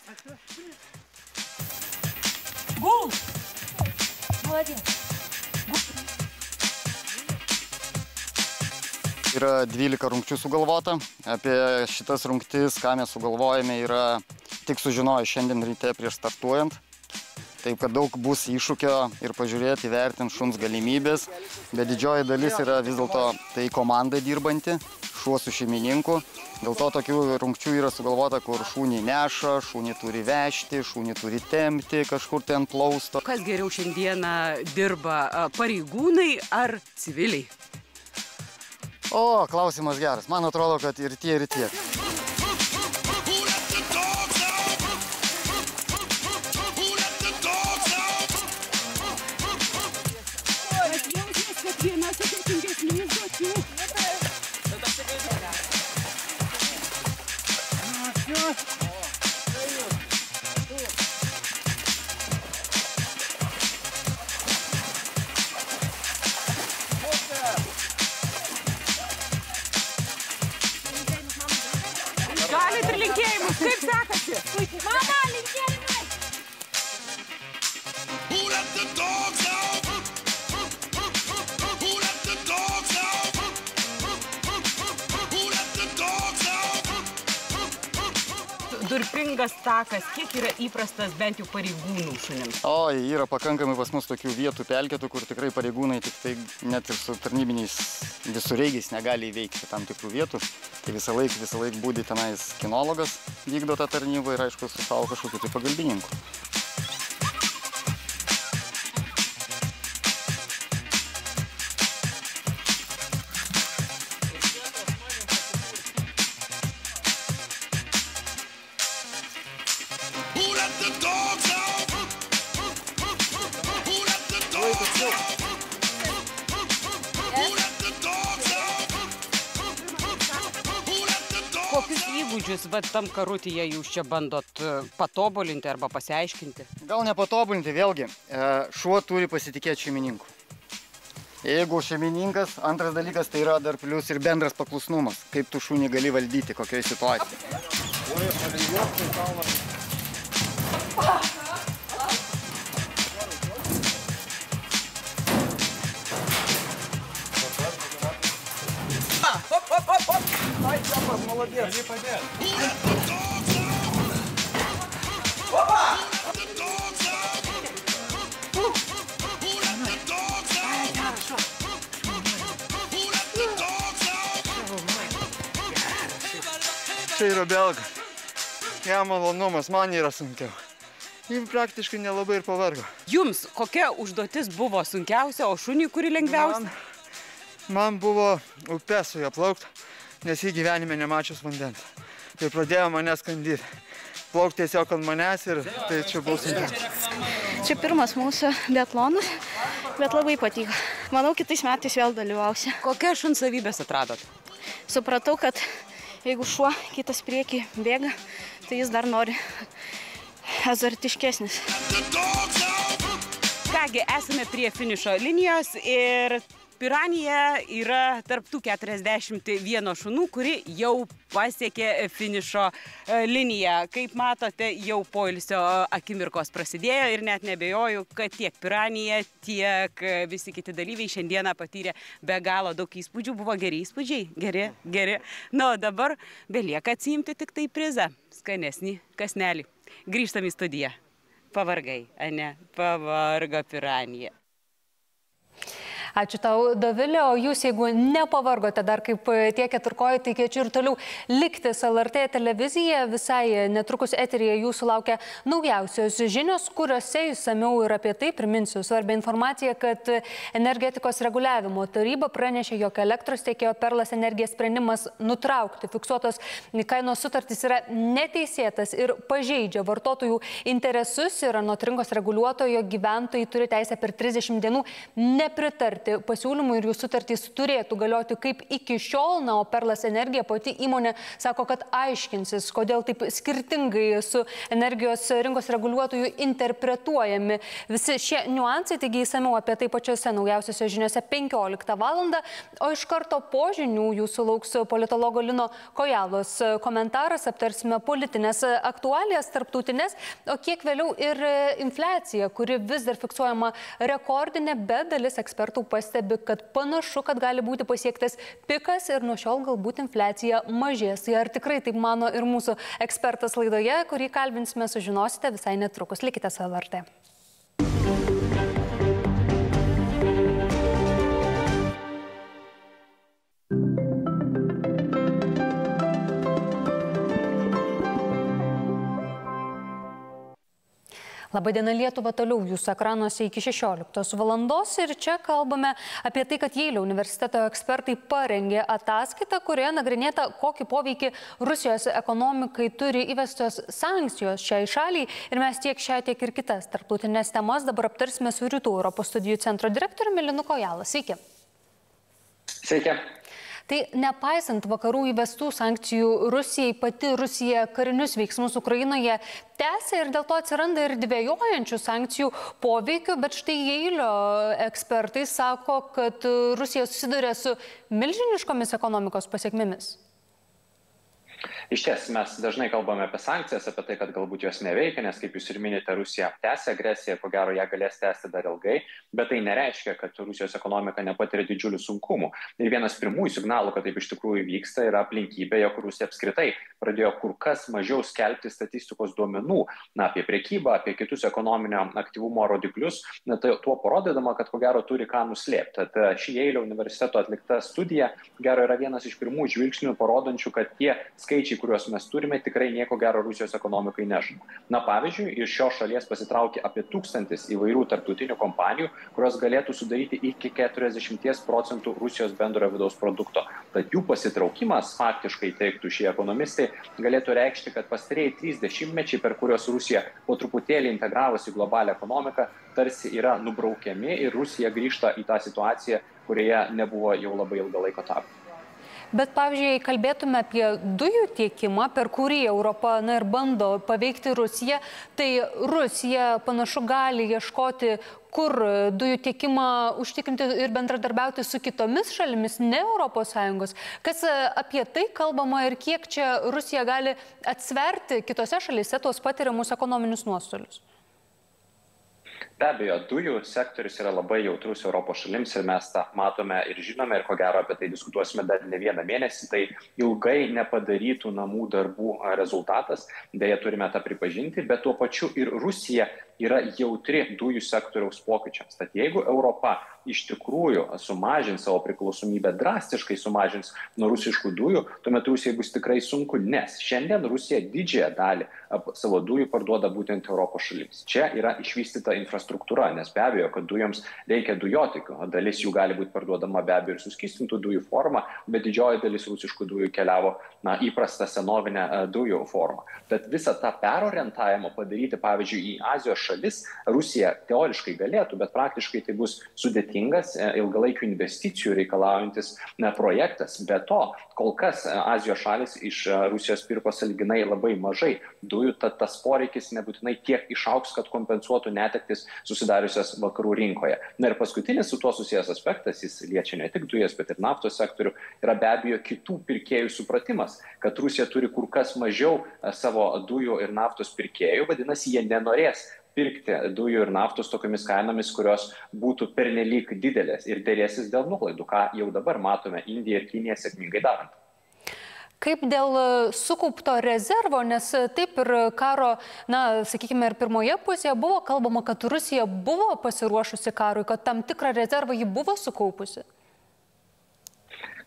Gul! Молодец! Yra 12 rungčių sugalvota. Apie šitas rungtis, ką mes sugalvojame, yra tik sužinoję šiandien ryte prieš startuojant. Taip kad daug bus iššūkio ir pažiūrėti, įvertinti šuns galimybės, bet didžioji dalis yra vis dėlto tai komanda dirbanti, šuo su šeimininku. Dėl to tokių rungčių yra sugalvota, kur šunį neša, šunį turi vežti, šunį turi tempti, kažkur ten plausto. Kas geriau šiandieną dirba pareigūnai ar civiliai? O, klausimas geras. Man atrodo, kad ir tie, ir tie. Takas, kiek yra įprastas bent jau pareigūnų šunims? O, yra pakankamai pas mus tokių vietų pelkėtų, kur tikrai pareigūnai tik tai net ir su tarnybiniais visureigiais negali įveikti tam tikrų vietų. Tai visą laiką, visą laiką būdi tenais kinologas vykdo tą tarnybą ir aišku su savo kažkokiu tai pagalbininku. Kokius įgūdžius va, tam karutyje jūs čia bandot e, patobulinti arba pasiaiškinti? Gal nepatobulinti, vėlgi, e, šuo turi pasitikėti šeimininku. Jeigu šeimininkas, antras dalykas tai yra dar plius ir bendras paklusnumas, kaip tu šunį gali valdyti, kokioje situacijoje. Оп, оп, оп, оп. Ай, Джапас, молодец. Gali padėt. Čia yra belga. Jam malonumas, man yra sunkiau. Jim praktiškai nelabai ir pavargo. Jums kokia užduotis buvo sunkiausia, o šuniui kuri lengviausia? Man, man buvo upė su juo plaukti, nes jį gyvenime nemačius vandens. Tai pradėjo mane skandyti. Plaukti tiesiog ant manęs ir tai čia buvo sunkiausia. Čia pirmas mūsų biatlonas, bet labai patiko. Manau, kitais metais vėl dalyvausiu. Kokia šuns savybės atradot? Supratau, kad jeigu šuo kitas prieki bėga, tai jis dar nori azartiškesnis. Kągi, esame prie finišo linijos ir Piranija yra tarptų 41 šunų, kuri jau pasiekė finišo e, liniją. Kaip matote, jau poilsio akimirkos prasidėjo ir net nebejoju, kad tiek Piranija, tiek e, visi kiti dalyviai šiandieną patyrė be galo daug įspūdžių. Buvo geri įspūdžiai, geri, geri. Na, o dabar belieka atsiimti tik tai prizą, skanesnį kasnelį. Grįžtam į studiją. Pavargai, ar ne? Pavargo Piranija. Ačiū tau, Davilė, o jūs, jeigu nepavargote dar kaip tie keturkoji, tai kviečiu ir toliau likti LRT televizija. Visai netrukus eterija jūsų laukia naujausios žinios, kuriuose įsamiau ir apie tai priminsiu svarbę informaciją, kad energetikos reguliavimo taryba pranešė, jog elektros tiekėjo Perlas energijos sprendimas nutraukti fiksuotos kainos sutartys yra neteisėtas ir pažeidžia vartotojų interesus ir anot rinkos reguliuotojo gyventojai turi teisę per 30 dienų nepritarti pritarti pasiūlymui ir jų sutartys turėtų galioti kaip iki šiol, na, o Perlas energija pati įmonė sako, kad aiškinsis, kodėl taip skirtingai su energijos rinkos reguliuotojų interpretuojami visi šie niuansai, taigi įsamiau apie tai pačiose naujausiose žiniuose 15 val. O iš karto po žinių jūsų lauks politologo Lino Kojalos komentaras, aptarsime politinės aktualijas, tarptautinės, o kiek vėliau ir infliacija, kuri vis dar fiksuojama rekordinė, bet dalis ekspertų pastebi, kad panašu, kad gali būti pasiektas pikas ir nuo šiol galbūt infliacija mažės. Tai ar tikrai taip mano ir mūsų ekspertas laidoje, kurį kalbinsime, sužinosite visai netrukus. Likite su LRT. Labadiena Lietuva toliau jūsų ekranuose iki 16 valandos ir čia kalbame apie tai, kad Jėlio universiteto ekspertai parengė ataskaitą, kurioje nagrinėta, kokį poveikį Rusijos ekonomikai turi įvestos sankcijos šiai šaliai ir mes tiek šią, tiek ir kitas tarptautinės temas dabar aptarsime su Rytų Europos studijų centro direktoriumi Linu Kojalą. Sveiki. Sveiki. Tai nepaisant vakarų įvestų sankcijų Rusijai, pati Rusija karinius veiksmus Ukrainoje tęsia ir dėl to atsiranda ir dviejojančių sankcijų poveikių, bet štai Jeilio ekspertai sako, kad Rusija susiduria su milžiniškomis ekonomikos pasiekmėmis. Iš ties mes dažnai kalbame apie sankcijas, apie tai, kad galbūt jos neveikia, nes kaip jūs ir minite, Rusija tęsia agresiją, ko gero ją galės tęsti dar ilgai, bet tai nereiškia, kad Rusijos ekonomika nepatiria didžiulių sunkumų. Ir vienas pirmųjų signalų, kad taip iš tikrųjų vyksta, yra aplinkybė, jog Rusija apskritai pradėjo kur kas mažiau skelbti statistikos duomenų na, apie priekybą, apie kitus ekonominio aktyvumo rodiklius, na, tai tuo parodydama, kad ko gero turi ką nuslėpti. Tad ši Jeilio universiteto atlikta studija, ko gero, yra vienas iš pirmų žvilgsnių parodančių, kad tie skaičiai, kuriuos mes turime, tikrai nieko gero Rusijos ekonomikai nežada. Na pavyzdžiui, iš šios šalies pasitraukė apie tūkstantis įvairių tarptautinių kompanijų, kurios galėtų sudaryti iki 40 procentų Rusijos bendrojo vidaus produkto. Tad jų pasitraukimas, faktiškai teiktų šie ekonomistai, galėtų reikšti, kad pastarėjai 30 mečiai, per kuriuos Rusija po truputėlį integravosi į globalią ekonomiką, tarsi yra nubraukiami ir Rusija grįžta į tą situaciją, kurioje nebuvo jau labai ilgą laiko tarpą. Bet, pavyzdžiui, jei kalbėtume apie dujų tiekimą, per kurį Europa na, ir bando paveikti Rusiją, tai Rusija panašu gali ieškoti, kur dujų tiekimą užtikrinti ir bendradarbiauti su kitomis šalimis, ne ES. Kas e, apie tai kalbama ir kiek čia Rusija gali atsverti kitose šalise tos patiriamus ekonominius nuostolius? Be abejo, dujų sektorius yra labai jautrus Europos šalims ir mes tą matome ir žinome ir ko gero apie tai diskutuosime dar ne vieną mėnesį. Tai ilgai nepadarytų namų darbų rezultatas, dėja turime tą pripažinti, bet tuo pačiu ir Rusija yra jautri dujų sektoriaus pokyčiams. Tad jeigu Europa iš tikrųjų sumažins savo priklausomybę, drastiškai sumažins nuo rusiškų dujų, tuomet Rusijai bus tikrai sunku, nes šiandien Rusija didžiąją dalį savo dujų parduoda būtent Europos šalims. Čia yra išvystyta infrastruktūra, nes be abejo, kad dujoms reikia dujotikių, dalis jų gali būti parduodama be abejo ir suskistintų dujų forma, bet didžioji dalis rusiškų dujų keliavo na, įprastą senovinę dujų formą. Tad visą tą perorientavimą padaryti, pavyzdžiui, į Azijos šalis Rusija teoriškai galėtų, bet praktiškai tai bus sudėtingas, ilgalaikių investicijų reikalaujantis na, projektas. Be to, kol kas Azijos šalis iš Rusijos pirko salginai labai mažai dujų, tad tas poreikis nebūtinai tiek išauks, kad kompensuotų netektis susidariusias vakarų rinkoje. Na ir paskutinis su tuo susijęs aspektas, jis liečia ne tik dujas, bet ir naftos sektorių, yra be abejo kitų pirkėjų supratimas, kad Rusija turi kur kas mažiau savo dujų ir naftos pirkėjų, vadinasi, jie nenorės pirkti dujų ir naftos tokiamis kainomis, kurios būtų pernelyg didelės ir dėrėsis dėl nuolaidų, ką jau dabar matome Indija ir Kinija sėkmingai darant. Kaip dėl sukaupto rezervo, nes taip ir karo, na, sakykime, ir pirmoje pusėje buvo kalbama, kad Rusija buvo pasiruošusi karui, kad tam tikrą rezervą ji buvo sukaupusi.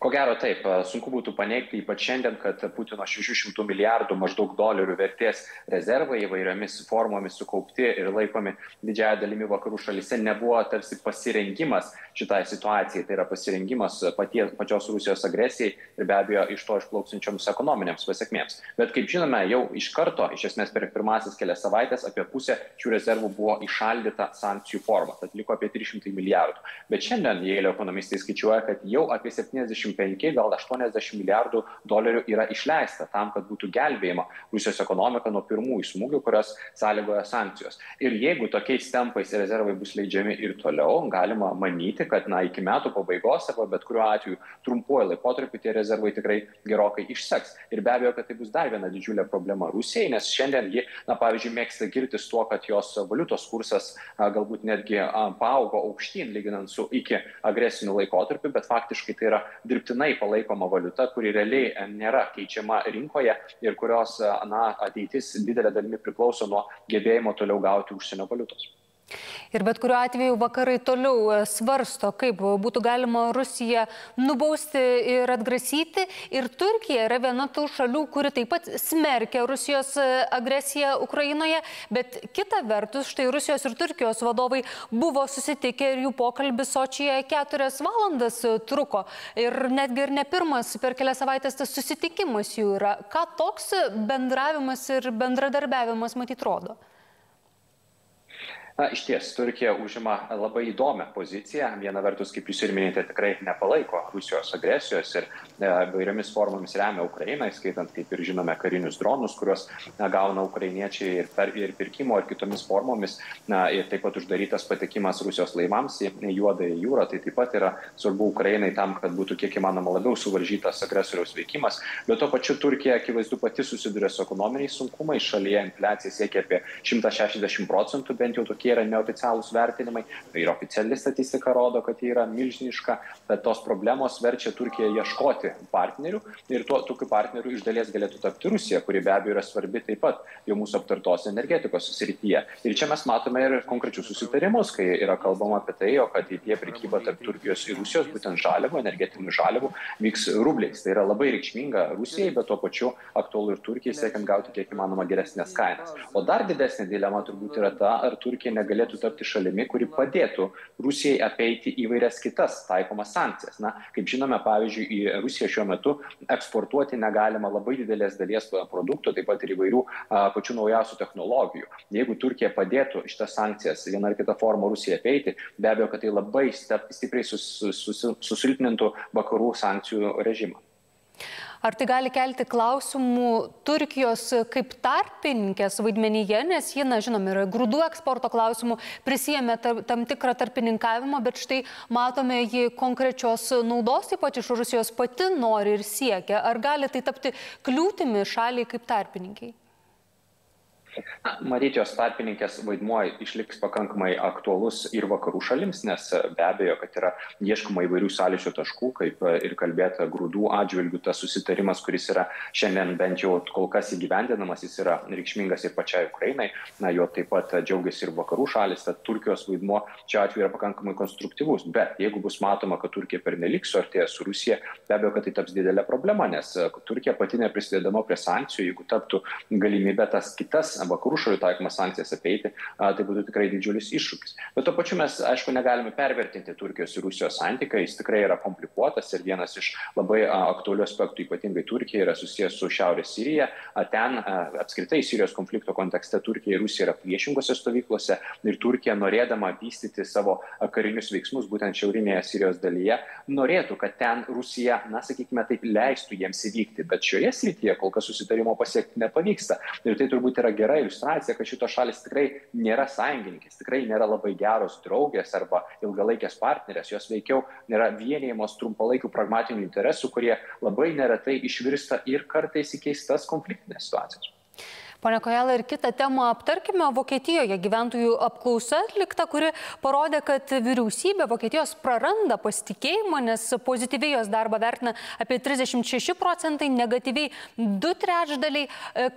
Ko gero taip, sunku būtų paneigti, ypač šiandien, kad Putino 600 milijardų maždaug dolerių vertės rezervai įvairiomis formomis sukaupti ir laikomi didžiąją dalimi vakarų šalise nebuvo tarsi pasirengimas šitai situacijai, tai yra pasirengimas patie, pačios Rusijos agresijai ir be abejo iš to išplauksinčioms ekonominėms pasiekmėms. Bet kaip žinome, jau iš karto, iš esmės per pirmasis kelias savaitės apie pusę šių rezervų buvo išaldyta sankcijų forma, tad liko apie 300 milijardų. Bet šiandien Jėlio ekonomistai skaičiuoja, kad jau apie 70 75, gal 80 milijardų dolerių yra išleista tam, kad būtų gelbėjama Rusijos ekonomika nuo pirmųjų smūgių, kurios sąlygoja sankcijos. Ir jeigu tokiais tempais rezervai bus leidžiami ir toliau, galima manyti, kad na, iki metų pabaigos arba bet kuriuo atveju trumpuoju laikotarpiu tie rezervai tikrai gerokai išseks. Ir be abejo, kad tai bus dar viena didžiulė problema Rusijai, nes šiandien ji, na, pavyzdžiui, mėgsta girtis tuo, kad jos valiutos kursas a, galbūt netgi a, paaugo aukštyn, lyginant su iki agresiniu laikotarpiu, bet faktiškai tai yra dirbtinai palaikoma valiuta, kuri realiai nėra keičiama rinkoje ir kurios na, ateitis didelė dalimi priklauso nuo gebėjimo toliau gauti užsienio valiutos. Ir bet kuriuo atveju vakarai toliau e, svarsto, kaip būtų galima Rusiją nubausti ir atgrasyti. Ir Turkija yra viena tų šalių, kuri taip pat smerkia Rusijos e, agresiją Ukrainoje. Bet kita vertus, štai Rusijos ir Turkijos vadovai buvo susitikę ir jų pokalbis Sočyje keturias valandas e, truko. Ir netgi ir ne pirmas per kelias savaitės tas susitikimas jų yra. Ką toks bendravimas ir bendradarbiavimas matyt rodo? Na, iš ties, Turkija užima labai įdomią poziciją. Viena vertus, kaip jūs ir minėjote, tikrai nepalaiko Rusijos agresijos ir e, vairiomis formomis remia Ukrainą, įskaitant, kaip ir žinome, karinius dronus, kuriuos na, gauna ukrainiečiai ir, per, ir pirkimo, ir kitomis formomis. Na, ir taip pat uždarytas patekimas Rusijos laivams į Juodąją jūrą. Tai taip pat yra svarbu Ukrainai tam, kad būtų kiek įmanoma labiau suvaržytas agresoriaus veikimas. Bet tuo pačiu Turkija akivaizdu pati susiduria su ekonominiais sunkumais. Šalyje infliacija siekia apie 160 procentų, bent jau tokie tokie yra neoficialūs vertinimai. Ir oficiali statistika rodo, kad jie yra milžiniška, bet tos problemos verčia Turkiją ieškoti partnerių ir tuo, tokiu partneriu iš dalies galėtų tapti Rusija, kuri be abejo yra svarbi taip pat jau mūsų aptartos energetikos srityje. Ir čia mes matome ir konkrečius susitarimus, kai yra kalbama apie tai, jog ateitie prekyba tarp Turkijos ir Rusijos, būtent žaliavų, energetinių žaliavų, vyks rubliais. Tai yra labai reikšminga Rusijai, bet tuo pačiu aktualu ir Turkijai, siekiant gauti kiek įmanoma geresnės kainas. O dar didesnė dilema turbūt yra ta, ar Turkija negalėtų tapti šalimi, kuri padėtų Rusijai apeiti įvairias kitas taikomas sankcijas. Na, kaip žinome, pavyzdžiui, į Rusiją šiuo metu eksportuoti negalima labai didelės dalies produktų, taip pat ir įvairių a, pačių naujausių technologijų. Jeigu Turkija padėtų šitas sankcijas vieną ar kitą formą Rusijai apeiti, be abejo, kad tai labai stipriai sus, sus, susilpnintų vakarų sankcijų režimą. Ar tai gali kelti klausimų Turkijos kaip tarpininkės vaidmenyje, nes ji, na, žinom, yra grūdų eksporto klausimų, prisijėmė tam tikrą tarpininkavimą, bet štai matome, ji konkrečios naudos, ypač iš Rusijos pati nori ir siekia. Ar gali tai tapti kliūtimi šaliai kaip tarpininkiai? Matyt, jos tarpininkės vaidmuo išliks pakankamai aktualus ir vakarų šalims, nes be abejo, kad yra ieškoma įvairių sąlyčio taškų, kaip ir kalbėta grūdų atžvilgių, tas susitarimas, kuris yra šiandien bent jau kol kas įgyvendinamas, jis yra reikšmingas ir pačiai Ukrainai, na, jo taip pat džiaugiasi ir vakarų šalis, tad Turkijos vaidmuo čia atveju yra pakankamai konstruktyvus, bet jeigu bus matoma, kad Turkija pernelik suartėja su Rusija, be abejo, kad tai taps didelė problema, nes Turkija pati neprisidėdama prie sankcijų, jeigu taptų galimybė tas kitas vakarų šalių taikomas sankcijas apeiti, tai būtų tikrai didžiulis iššūkis. Bet tuo pačiu mes, aišku, negalime pervertinti Turkijos ir Rusijos santykių, jis tikrai yra komplikuotas ir vienas iš labai aktualių aspektų, ypatingai Turkija, yra susijęs su Šiaurės Sirija. Ten apskritai Sirijos konflikto kontekste Turkija ir Rusija yra priešingose stovyklose ir Turkija, norėdama vystyti savo karinius veiksmus būtent šiaurinėje Sirijos dalyje, norėtų, kad ten Rusija, na, sakykime, taip leistų jiems įvykti, bet šioje srityje kol kas susitarimo pasiekti nepavyksta. Ir tai turbūt yra gera iliustracija, kad šitos šalis tikrai nėra sąjungininkės, tikrai nėra labai geros draugės arba ilgalaikės partnerės, jos veikiau nėra vienėjimos trumpalaikių pragmatinių interesų, kurie labai neretai išvirsta ir kartais į keistas konfliktinės situacijas. Pone Kojala, ir kitą temą aptarkime. Vokietijoje gyventojų apklausa atlikta, kuri parodė, kad vyriausybė Vokietijos praranda pasitikėjimą, nes pozityviai jos darbą vertina apie 36 procentai, negatyviai 2 trečdaliai.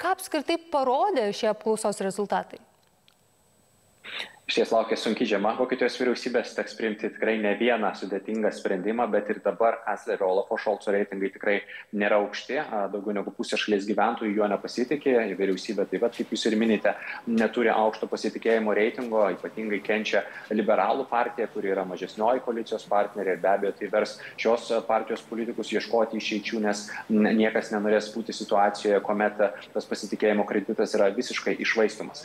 Ką apskritai parodė šie apklausos rezultatai? Šies laukia sunki žiema, Vokietijos vyriausybės teks priimti tikrai ne vieną sudėtingą sprendimą, bet ir dabar kanclerio Olafo Šolco reitingai tikrai nėra aukšti, daugiau negu pusė šalies gyventojų juo nepasitikė, vyriausybė taip pat, kaip jūs ir minite, neturi aukšto pasitikėjimo reitingo, ypatingai kenčia liberalų partija, kuri yra mažesnioji koalicijos partnerė ir be abejo tai vers šios partijos politikus ieškoti išeičių, nes niekas nenorės būti situacijoje, kuomet tas pasitikėjimo kreditas yra visiškai išvaistomas.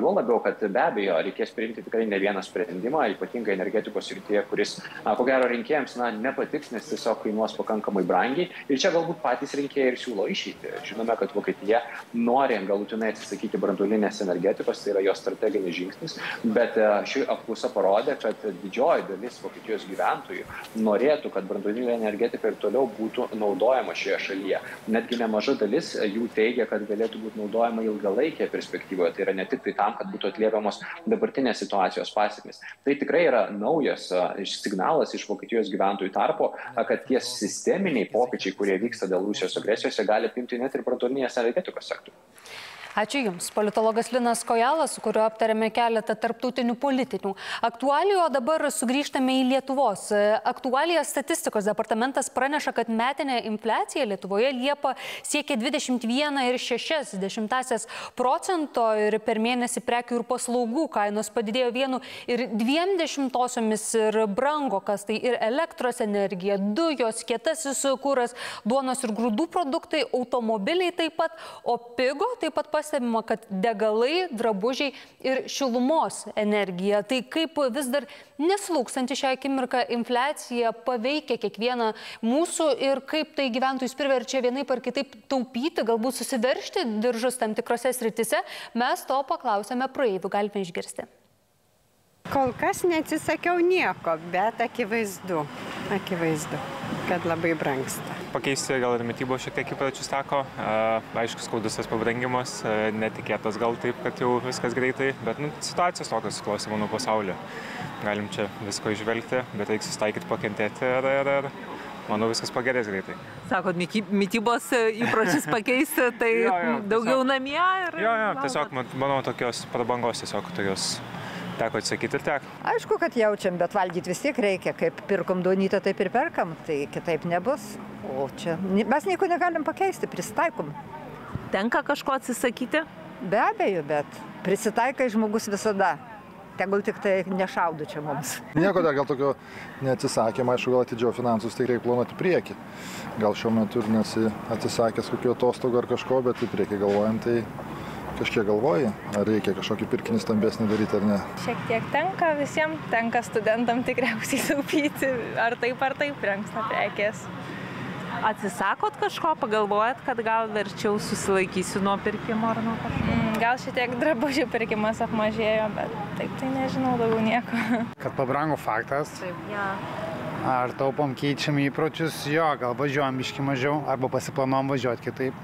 Juo labiau, kad be abejo reikės priimti tikrai ne vieną sprendimą, ypatingai energetikos srityje, kuris, na, ko gero, rinkėjams na, nepatiks, nes tiesiog kainuos pakankamai brangiai. Ir čia galbūt patys rinkėjai ir siūlo išeiti. Žinome, kad Vokietija nori galutinai atsisakyti branduolinės energetikos, tai yra jos strateginis žingsnis, bet ši apklausa parodė, kad didžioji dalis Vokietijos gyventojų norėtų, kad branduolinė energetika ir toliau būtų naudojama šioje šalyje. Netgi nemaža dalis jų teigia, kad galėtų būti naudojama ilgalaikėje perspektyvoje. Tai yra ne tik tai tam, kad būtų atliepiamos dabartinės dabartinės situacijos pasiekmes. Tai tikrai yra naujas signalas iš Vokietijos gyventojų tarpo, kad tie sisteminiai pokyčiai, kurie vyksta dėl Rusijos agresijos, gali apimti net ir branduolinės energetikos sektorių. Ačiū Jums, politologas Linas Kojalas, su kuriuo aptarėme keletą tarptautinių politinių aktualijų, o dabar sugrįžtame į Lietuvos. Aktualija statistikos departamentas praneša, kad metinė infliacija Lietuvoje Liepa siekia 21,6 procento ir per mėnesį prekių ir paslaugų kainos padidėjo vienu ir brango, kas tai ir elektros energija, dujos, kietasis kūras, duonos ir grūdų produktai, automobiliai taip pat, o pigo taip pat pasiekė pastebima, kad degalai, drabužiai ir šilumos energija. Tai kaip vis dar neslūkstanti šią akimirką infliacija paveikia kiekvieną mūsų ir kaip tai gyventojus priverčia vienaip ar kitaip taupyti, galbūt susiveršti diržus tam tikrose sritise, mes to paklausėme praeivių, galime išgirsti. Kol kas neatsisakiau nieko, bet akivaizdu, akivaizdu, kad labai brangsta. Pakeisti gal ir mytybos šiek tiek įpročius teko. A, Aišku, skaudus tas pabrangimas, netikėtas gal taip, kad jau viskas greitai, bet nu, situacijos tokios susiklostė mano pasaulyje. Galim čia visko išvelgti, bet reikia susitaikyti, pakentėti ir, ir, ir manau viskas pagerės greitai. Sakot, mytybos įpročius pakeisti, tai Jo, jo, daugiau tiesiog- namie ir... Jo, jo, tiesiog, man- manau, tokios prabangos tiesiog tokios teko atsakyti ir teko. Aišku, kad jaučiam, bet valgyti vis tiek reikia. Kaip pirkom duonytą, taip ir perkam. Tai kitaip nebus. O čia mes nieko negalim pakeisti, pristaikom. Tenka kažko atsisakyti? Be abejo, bet prisitaikai žmogus visada. Tegul tik tai nešaudo čia mums. Nieko dar gal tokio neatsisakėm, aišku, gal atidžiau finansus tik reikia planuoti į priekį. Gal šiuo metu ir nesi atsisakęs kokių atostogų ar kažko, bet į priekį galvojant, tai kažkiek galvoji, ar reikia kažkokį pirkinį stambesnį daryti ar ne. Šiek tiek tenka visiems, tenka studentam tikriausiai taupyti, ar taip ar taip brangsta prekės. Atsisakot kažko, pagalvojat, kad gal verčiau susilaikysiu nuo pirkimo ar nuo kažko? Mm, Gal šiek tiek drabužių pirkimas apmažėjo, bet taip tai nežinau daugiau nieko. Kad pabrango faktas. Taip, ja. Ar taupom keičiam įpročius, jo, gal važiuojam iški mažiau, arba pasiplanuom važiuoti kitaip.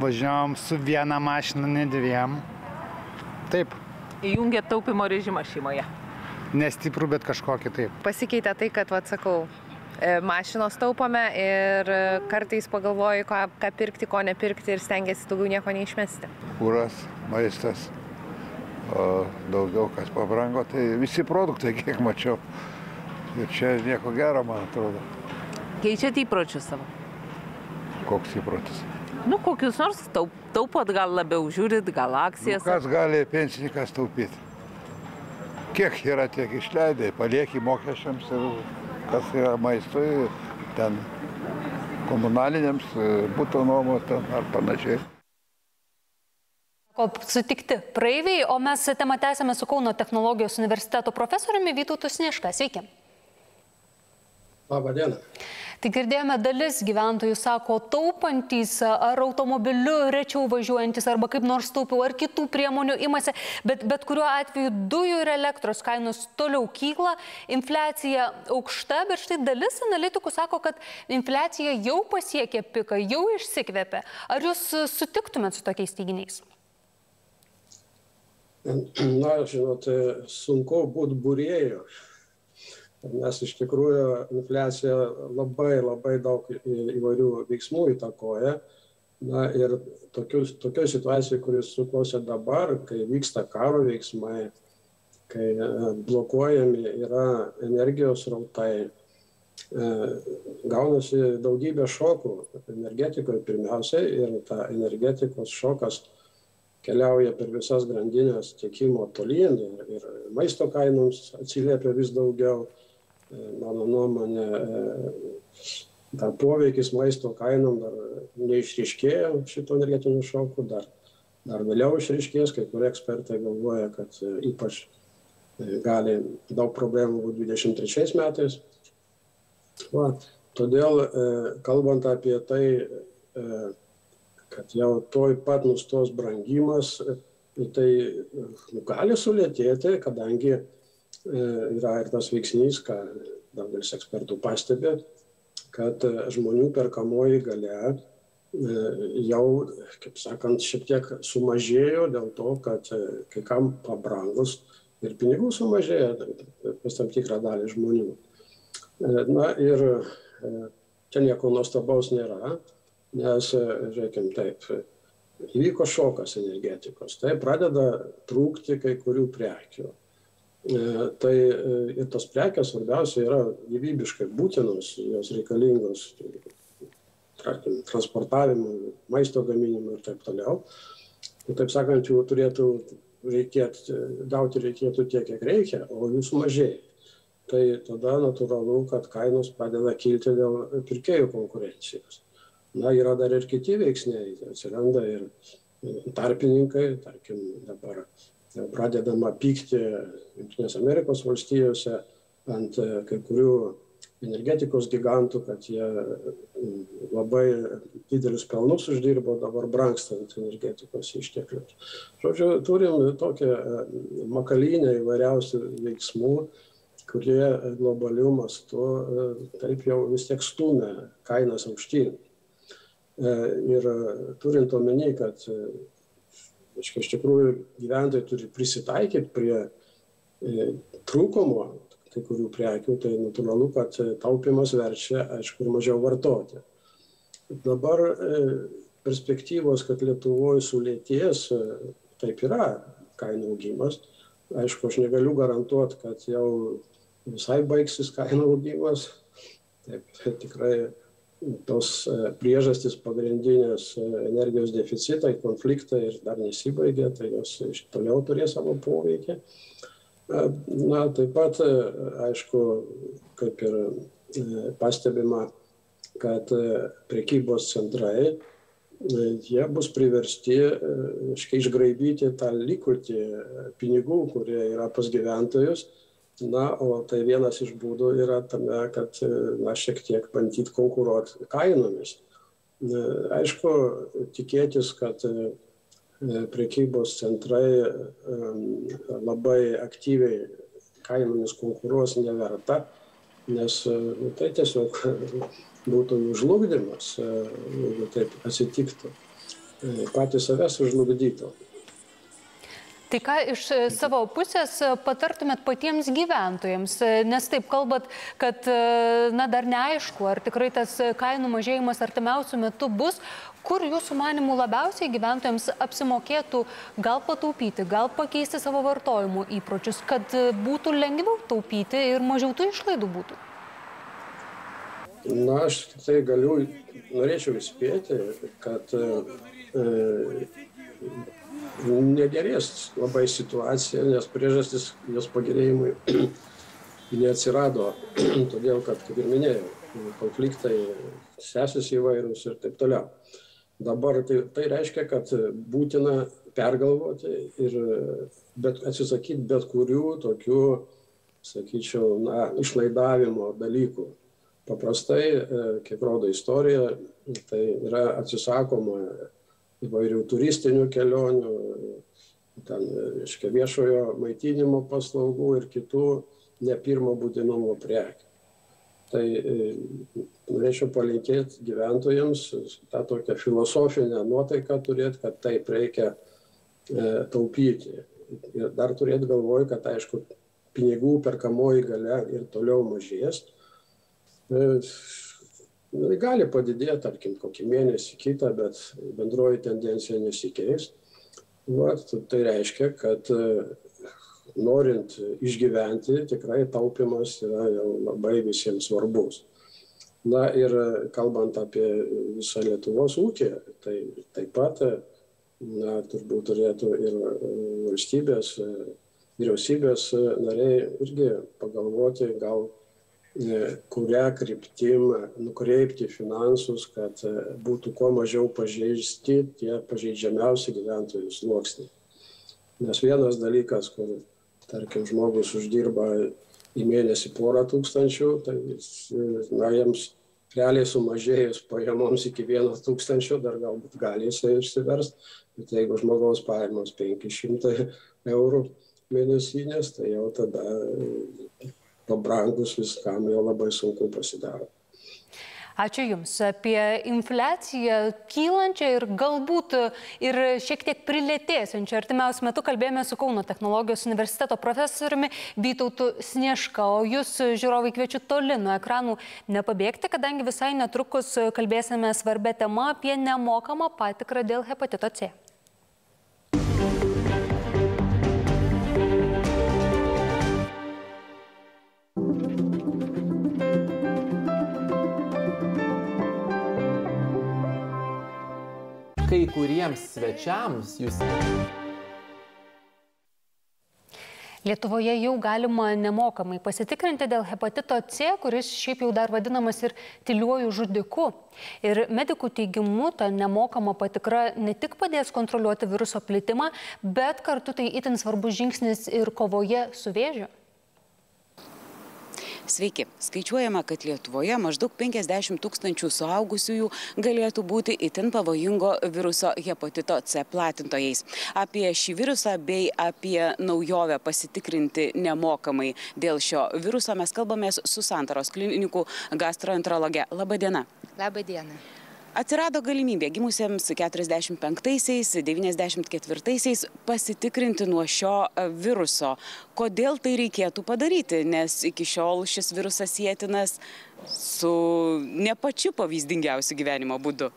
Važiuojam su viena mašina, ne dviem. Taip, Įjungiat taupimo režimą šeimoje. nestiprų, bet kažkokį taip. pasikeitė tai, kad, vad sakau, e, mašinos taupome ir e, kartais pagalvoju, ką, ką pirkti, ko nepirkti ir stengiasi daugiau nieko neišmesti. Kūras, maistas, o daugiau kas pabrango, tai visi produktai, kiek mačiau. Ir čia nieko gero, man atrodo. Keičiat įpročius savo. Koks įprotis. Nu, kokius nors taup, taupot gal labiau, žiūrit, gal Nu, akcijas. kas gali pensininkas taupyti? Kiek yra tiek išleidai, palieki mokesčiams ir kas yra maistui, ten komunaliniams, būtų nuomo ten ar panašiai. Ko sutikti praeiviai, o mes temą tęsėme su Kauno technologijos universiteto profesoriumi Vytautu Snieška. Sveiki. Labą dieną. Tai girdėjome, dalis gyventojų sako taupantys ar automobiliu rečiau važiuojantis arba kaip nors taupiau ar kitų priemonių imasi, bet bet kuriuo atveju dujų ir elektros kainos toliau kyla, infliacija aukšta, bet štai dalis analitikų sako, kad infliacija jau pasiekė piką, jau išsikvėpė. Ar jūs sutiktumėt su tokiais teiginiais? Na, žinot, sunku būti būrėjų, nes iš tikrųjų infliacija labai labai daug įvairių veiksmų įtakoja. Na ir tokius- tokioj situacijoj, kuris suklausė dabar, kai vyksta karo veiksmai, kai e, blokuojami yra energijos rautai, e, gaunasi daugybė šokų energetikoje pirmiausiai ir ta energetikos šokas keliauja per visas grandinės tiekimo tolyn ir, ir maisto kainoms atsiliepia vis daugiau. E, Mano nuomonė, e, dar poveikis maisto kainom dar neišriškėjo šito energetinių šokų, dar, dar vėliau išriškės, kai kurie ekspertai galvoja, kad e, ypač gali daug problemų būti 23 metais. Va, todėl, kalbant apie tai, kad jau toj pat nustos brangimas, tai gali sulėtėti, kadangi yra ir tas veiksnys, ką daugelis ekspertų pastebi, kad e, žmonių perkamoji gale e, jau, kaip sakant, šiek tiek sumažėjo dėl to, kad e, kai kam pabrangus ir pinigų sumažėjo pas tam tikrą dalį žmonių. E, Na ir e, čia nieko nuostabaus nėra, nes, e, žiūrėkim, taip, e, įvyko šokas energetikos, tai pradeda trūkti kai kurių prekių. E, Tai e, ir tos prekės svarbiausia yra gyvybiškai būtinos, jos reikalingos tarkim, transportavimui, maisto gaminimui ir taip toliau. Kitaip sakant, jų turėtų reikėti, gauti reikėtų tiek, kiek reikia, o jų sumažėja. Tai tada natūralu, kad kainos pradeda kilti dėl pirkėjų konkurencijos. Na, yra dar ir kiti veiksniai, atsiranda ir tarpininkai, tarkim, dabar pradedama pykti Junktinės Amerikos valstijose ant kai kurių energetikos gigantų, kad jie labai didelius pelnus uždirbo dabar brankstant energetikos išteklius. Žodžiu, turim tokią makalynę įvairiausių veiksmų, kurie globaliu mastu taip jau vis tiek stumia kainas aukštyn. Ir turint omeny, kad Aiškiai, iš tikrųjų gyventojai turi prisitaikyti prie e, trūkumo kai kurių prekių, tai natūralu, kad taupimas verčia, aišku, ir mažiau vartoti. Dabar e, perspektyvos, kad Lietuvoje sulėties, e, taip yra kainų augimas. Aišku, aš negaliu garantuoti, kad jau visai baigsis kainų augimas. Taip, tikrai tos e, priežastys pagrindinės e, energijos deficitai, konfliktai ir dar nesibaigė, tai jos iš toliau turės savo poveikį. E, na, taip pat, aišku, kaip ir pastebima, kad prekybos centrai, jie bus priversti, išgraibyti tą likutį pinigų, kurie yra pas gyventojus na o tai vienas iš būdų yra tame kad na šiek tiek bandyt konkuruot kainomis. Aišku tikėtis kad prekybos centrai labai aktyviai kainomis konkuruos neverta nes tai tiesiog būtų jų žlugdymas jeigu taip atsitiktų. Patys save sužlugdytų Tai ką iš e, savo pusės e, patartumėt patiems gyventojams, e, nes taip kalbat, kad na, dar neaišku, ar tikrai tas kainų mažėjimas artimiausių metų bus, kur jūsų manimų labiausiai gyventojams apsimokėtų gal pataupyti, gal pakeisti savo vartojimo įpročius, kad būtų lengviau taupyti ir mažiau tų išlaidų būtų? Na, aš tai galiu, norėčiau įspėti, kad e, negerės labai situacija, nes priežastis jos pagerėjimui neatsirado, todėl kad, kaip ir minėjau, konfliktai sesės įvairūs ir taip toliau. Dabar tai, tai reiškia, kad būtina pergalvoti ir bet, atsisakyti bet kurių tokių, sakyčiau, na, išlaidavimo dalykų. Paprastai, e, kiek rodo istorija, tai yra atsisakoma įvairių turistinių kelionių, ten, reiškia, viešojo maitinimo paslaugų ir kitų ne pirmo būtinumo prekių. Tai e, norėčiau palinkėti gyventojams tą tokią filosofinę nuotaiką turėti, kad taip reikia e, taupyti. Ir dar turėti galvoj, kad aišku, pinigų perkamoji gale ir toliau mažės. Nu, gali padidėti, tarkim, kokį mėnesį kitą, bet bendroji tendencija nesikeis. Vat, tai reiškia, kad e, norint išgyventi, tikrai taupimas yra jau labai visiems svarbus. Na ir e, kalbant apie visą Lietuvos ūkį, tai taip pat, e, na, turbūt turėtų ir valstybės, vyriausybės nariai irgi pagalvoti, gal Kuria kryptim nukreipti finansus, kad e, būtų kuo mažiau pažeisti tie pažeidžiamiausi gyventojų sluoksniai. Nes vienas dalykas, kur, tarkim, žmogus uždirba į mėnesį porą tūkstančių, tai na, jiems realiai sumažėjus pajamoms iki vieno tūkstančio dar galbūt gali jisai išsiverst, bet jeigu žmogaus pajamos 500 eurų mėnesinės, tai jau tada pabrangus viskam jau labai sunku pasidaro. Ačiū Jums apie infliaciją kylančią ir galbūt ir šiek tiek prilėtėsiančią. Artimiausiu metu kalbėjome su Kauno technologijos universiteto profesoriumi Vytautu Snieška, o Jūs, žiūrovai, kviečiu toli nuo ekranų nepabėgti, kadangi visai netrukus kalbėsime svarbę temą apie nemokamą patikrą dėl hepatito C. kai kuriems svečiams jūs Lietuvoje jau galima nemokamai pasitikrinti dėl hepatito C, kuris šiaip jau dar vadinamas ir tiliuoju žudiku. Ir medikų teigimu, ta nemokama patikra ne tik padės kontroliuoti viruso plitimą, bet kartu tai itin svarbus žingsnis ir kovoje su vėžiu. Sveiki. Skaičiuojama, kad Lietuvoje maždaug 50 tūkstančių suaugusiųjų galėtų būti itin pavojingo viruso hepatito C platintojais. Apie šį virusą bei apie naujovę pasitikrinti nemokamai dėl šio viruso mes kalbamės su Santaros klinikų gastroenterologe. Labadiena. Labadiena. Atsirado galimybė gimusiems 45-aisiais, 94-aisiais pasitikrinti nuo šio e, viruso. Kodėl tai reikėtų padaryti? Nes iki šiol šis virusas sėtinas su ne pačiu pavyzdingiausiu gyvenimo būdu.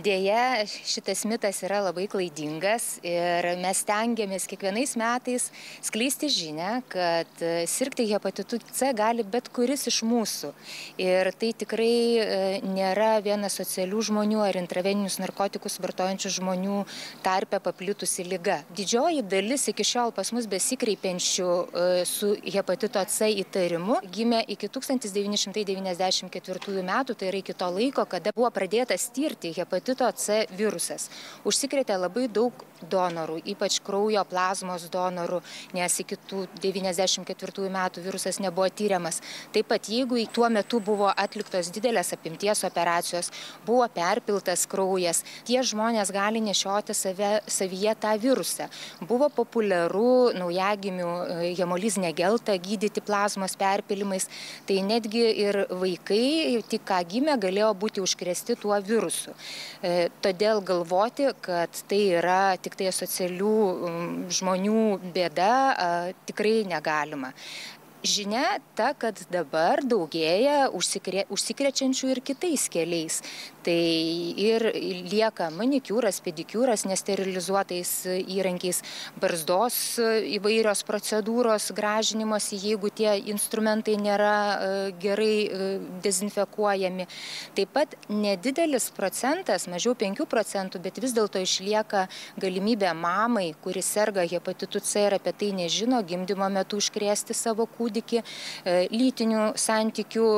Dėja, šitas mitas yra labai klaidingas ir mes tengiamės kiekvienais metais skleisti žinę, kad e, sirgti hepatitu C gali bet kuris iš mūsų. Ir tai tikrai e, nėra viena socialių žmonių ar intraveninius narkotikus vartojančių žmonių tarpe paplitusi lyga. Didžioji dalis iki šiol pas mus besikreipiančių e, su hepatito C įtarimu gimė iki 1994 metų, tai yra iki to laiko, kada buvo pradėtas tirti hepatito hepatito C virusas. Užsikrėtė labai daug donorų, ypač kraujo plazmos donorų, nes iki tų 94 metų virusas nebuvo tyriamas. Taip pat jeigu tuo metu buvo atliktos didelės apimties operacijos, buvo perpiltas kraujas, tie žmonės gali nešioti save, savyje tą virusą. Buvo populiaru naujagimių e, hemolizinę geltą gydyti plazmos perpilimais, tai netgi ir vaikai, tik ką gimė, galėjo būti užkrėsti tuo virusu. E, todėl galvoti, kad tai yra tik tai asocialių žmonių bėda, tikrai negalima. Žinia ta, kad dabar daugėja užsikrė, užsikrečiančių ir kitais keliais. Tai ir lieka manikiūras, pedikiūras nesterilizuotais įrankiais, barzdos įvairios procedūros gražinimosi, jeigu tie instrumentai nėra e, gerai e, dezinfekuojami. Taip pat nedidelis procentas, mažiau 5 procentų, bet vis dėlto išlieka galimybė mamai, kuris serga hepatitu C ir apie tai nežino, gimdymo metu užkrėsti savo kūdikį e, lytinių santykių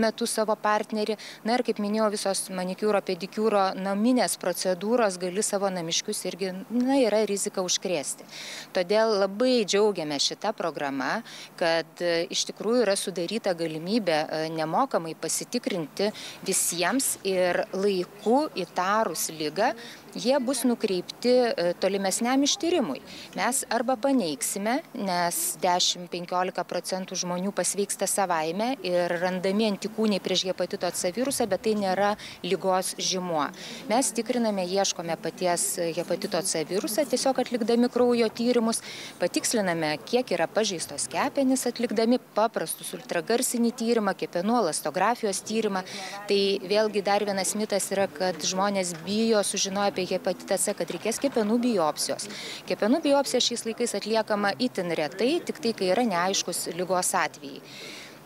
metu savo partnerį. Na ir kaip minėjau, visos manikiūro, pedikiūro naminės procedūros gali savo namiškius irgi, na, yra rizika užkrėsti. Todėl labai džiaugiame šitą programą, kad e, iš tikrųjų yra sudaryta galimybė e, nemokamai pasitikrinti visiems ir laiku įtarus lygą jie bus nukreipti e, tolimesniam ištyrimui. Mes arba paneiksime, nes 10-15 procentų žmonių pasveiksta savaime ir randami antikūniai prieš hepatito C virusą, bet tai nėra lygos žymuo. Mes tikriname, ieškome paties hepatito C virusą, tiesiog atlikdami kraujo tyrimus, patiksliname, kiek yra pažeistos kepenys, atlikdami paprastus ultragarsinį tyrimą, kepenų elastografijos tyrimą. Tai vėlgi dar vienas mitas yra, kad žmonės bijo sužinoję apie apie hepatitą C, kad reikės kepenų biopsijos. Kepenų biopsija šiais laikais atliekama itin retai, tik tai, kai yra neaiškus lygos atvejai.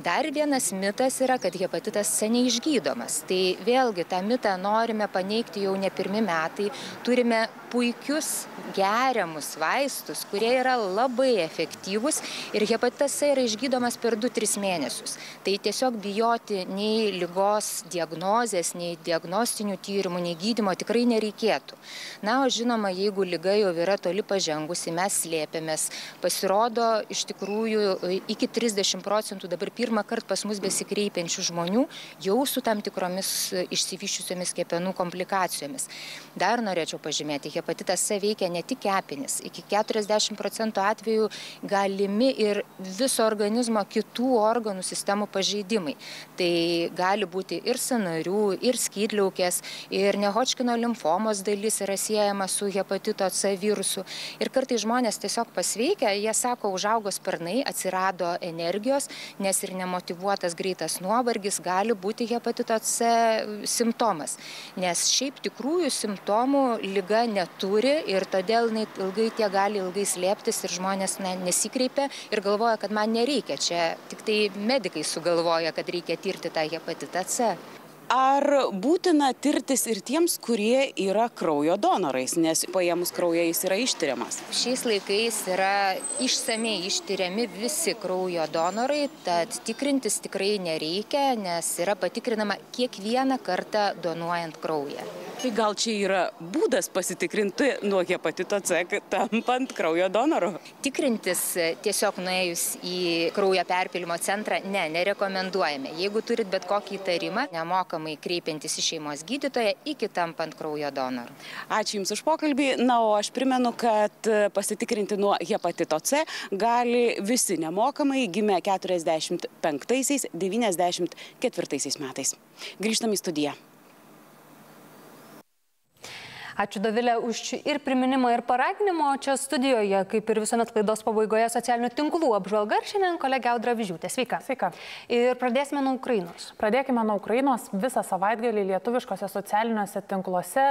Dar vienas mitas yra, kad hepatitas C neišgydomas. Tai vėlgi tą mitą norime paneigti jau ne pirmi metai. Turime puikius geriamus vaistus, kurie yra labai efektyvūs ir hepatitas C yra išgydomas per 2-3 mėnesius. Tai tiesiog bijoti nei lygos diagnozės, nei diagnostinių tyrimų, nei gydimo tikrai nereikėtų. Na, o žinoma, jeigu lyga jau yra toli pažengusi, mes slėpėmės. Pasirodo, iš tikrųjų, iki 30 procentų dabar pirmą kartą pas mus besikreipiančių žmonių jau su tam tikromis išsivyščiusiomis kepenų komplikacijomis. Dar norėčiau pažymėti, hepatitas C veikia ne tik kepenis. Iki 40 procentų atvejų galimi ir viso organizmo kitų organų sistemų pažeidimai. Tai gali būti ir sanarių, ir skydliaukės, ir nehočkino limfomos dalis yra siejama su hepatito C virusu. Ir kartai žmonės tiesiog pasveikia, jie sako, užaugo sparnai, atsirado energijos, nes ir nemotivuotas greitas nuovargis gali būti hepatito C simptomas. Nes šiaip tikrųjų simptomų lyga neturi turi ir todėl jinai ilgai tie gali ilgai slėptis ir žmonės na, nesikreipia ir galvoja, kad man nereikia. Čia tik tai medikai sugalvoja, kad reikia tirti tą hepatitą C. ar būtina tirtis ir tiems, kurie yra kraujo donorais, nes paėmus kraują jis yra ištiriamas? Šiais laikais yra išsamei ištiriami visi kraujo donorai, tad tikrintis tikrai nereikia, nes yra patikrinama kiekvieną kartą donuojant kraują. Tai gal čia yra būdas pasitikrinti nuo hepatito C, tampant kraujo donoru? Tikrintis tiesiog nuėjus į kraujo perpilimo centrą, ne, nerekomenduojame. Jeigu turit bet kokį įtarimą, nemokamai kreipiantis į šeimos gydytoją iki tampant kraujo donoru. Ačiū Jums už pokalbį. Na, o aš primenu, kad e, pasitikrinti nuo hepatito C gali visi nemokamai gimę 45-94 metais. Grįžtam į studiją. Ačiū Dovilė už ir priminimą, ir paraginimą. Čia studijoje, kaip ir visuomet laidos pabaigoje, socialinių tinklų apžvalga. Ir šiandien kolegė Audra Vyžiūtė. Sveika. Sveika. Ir pradėsime nuo Ukrainos. Pradėkime nuo Ukrainos. Visą savaitgalį lietuviškose socialiniuose tinkluose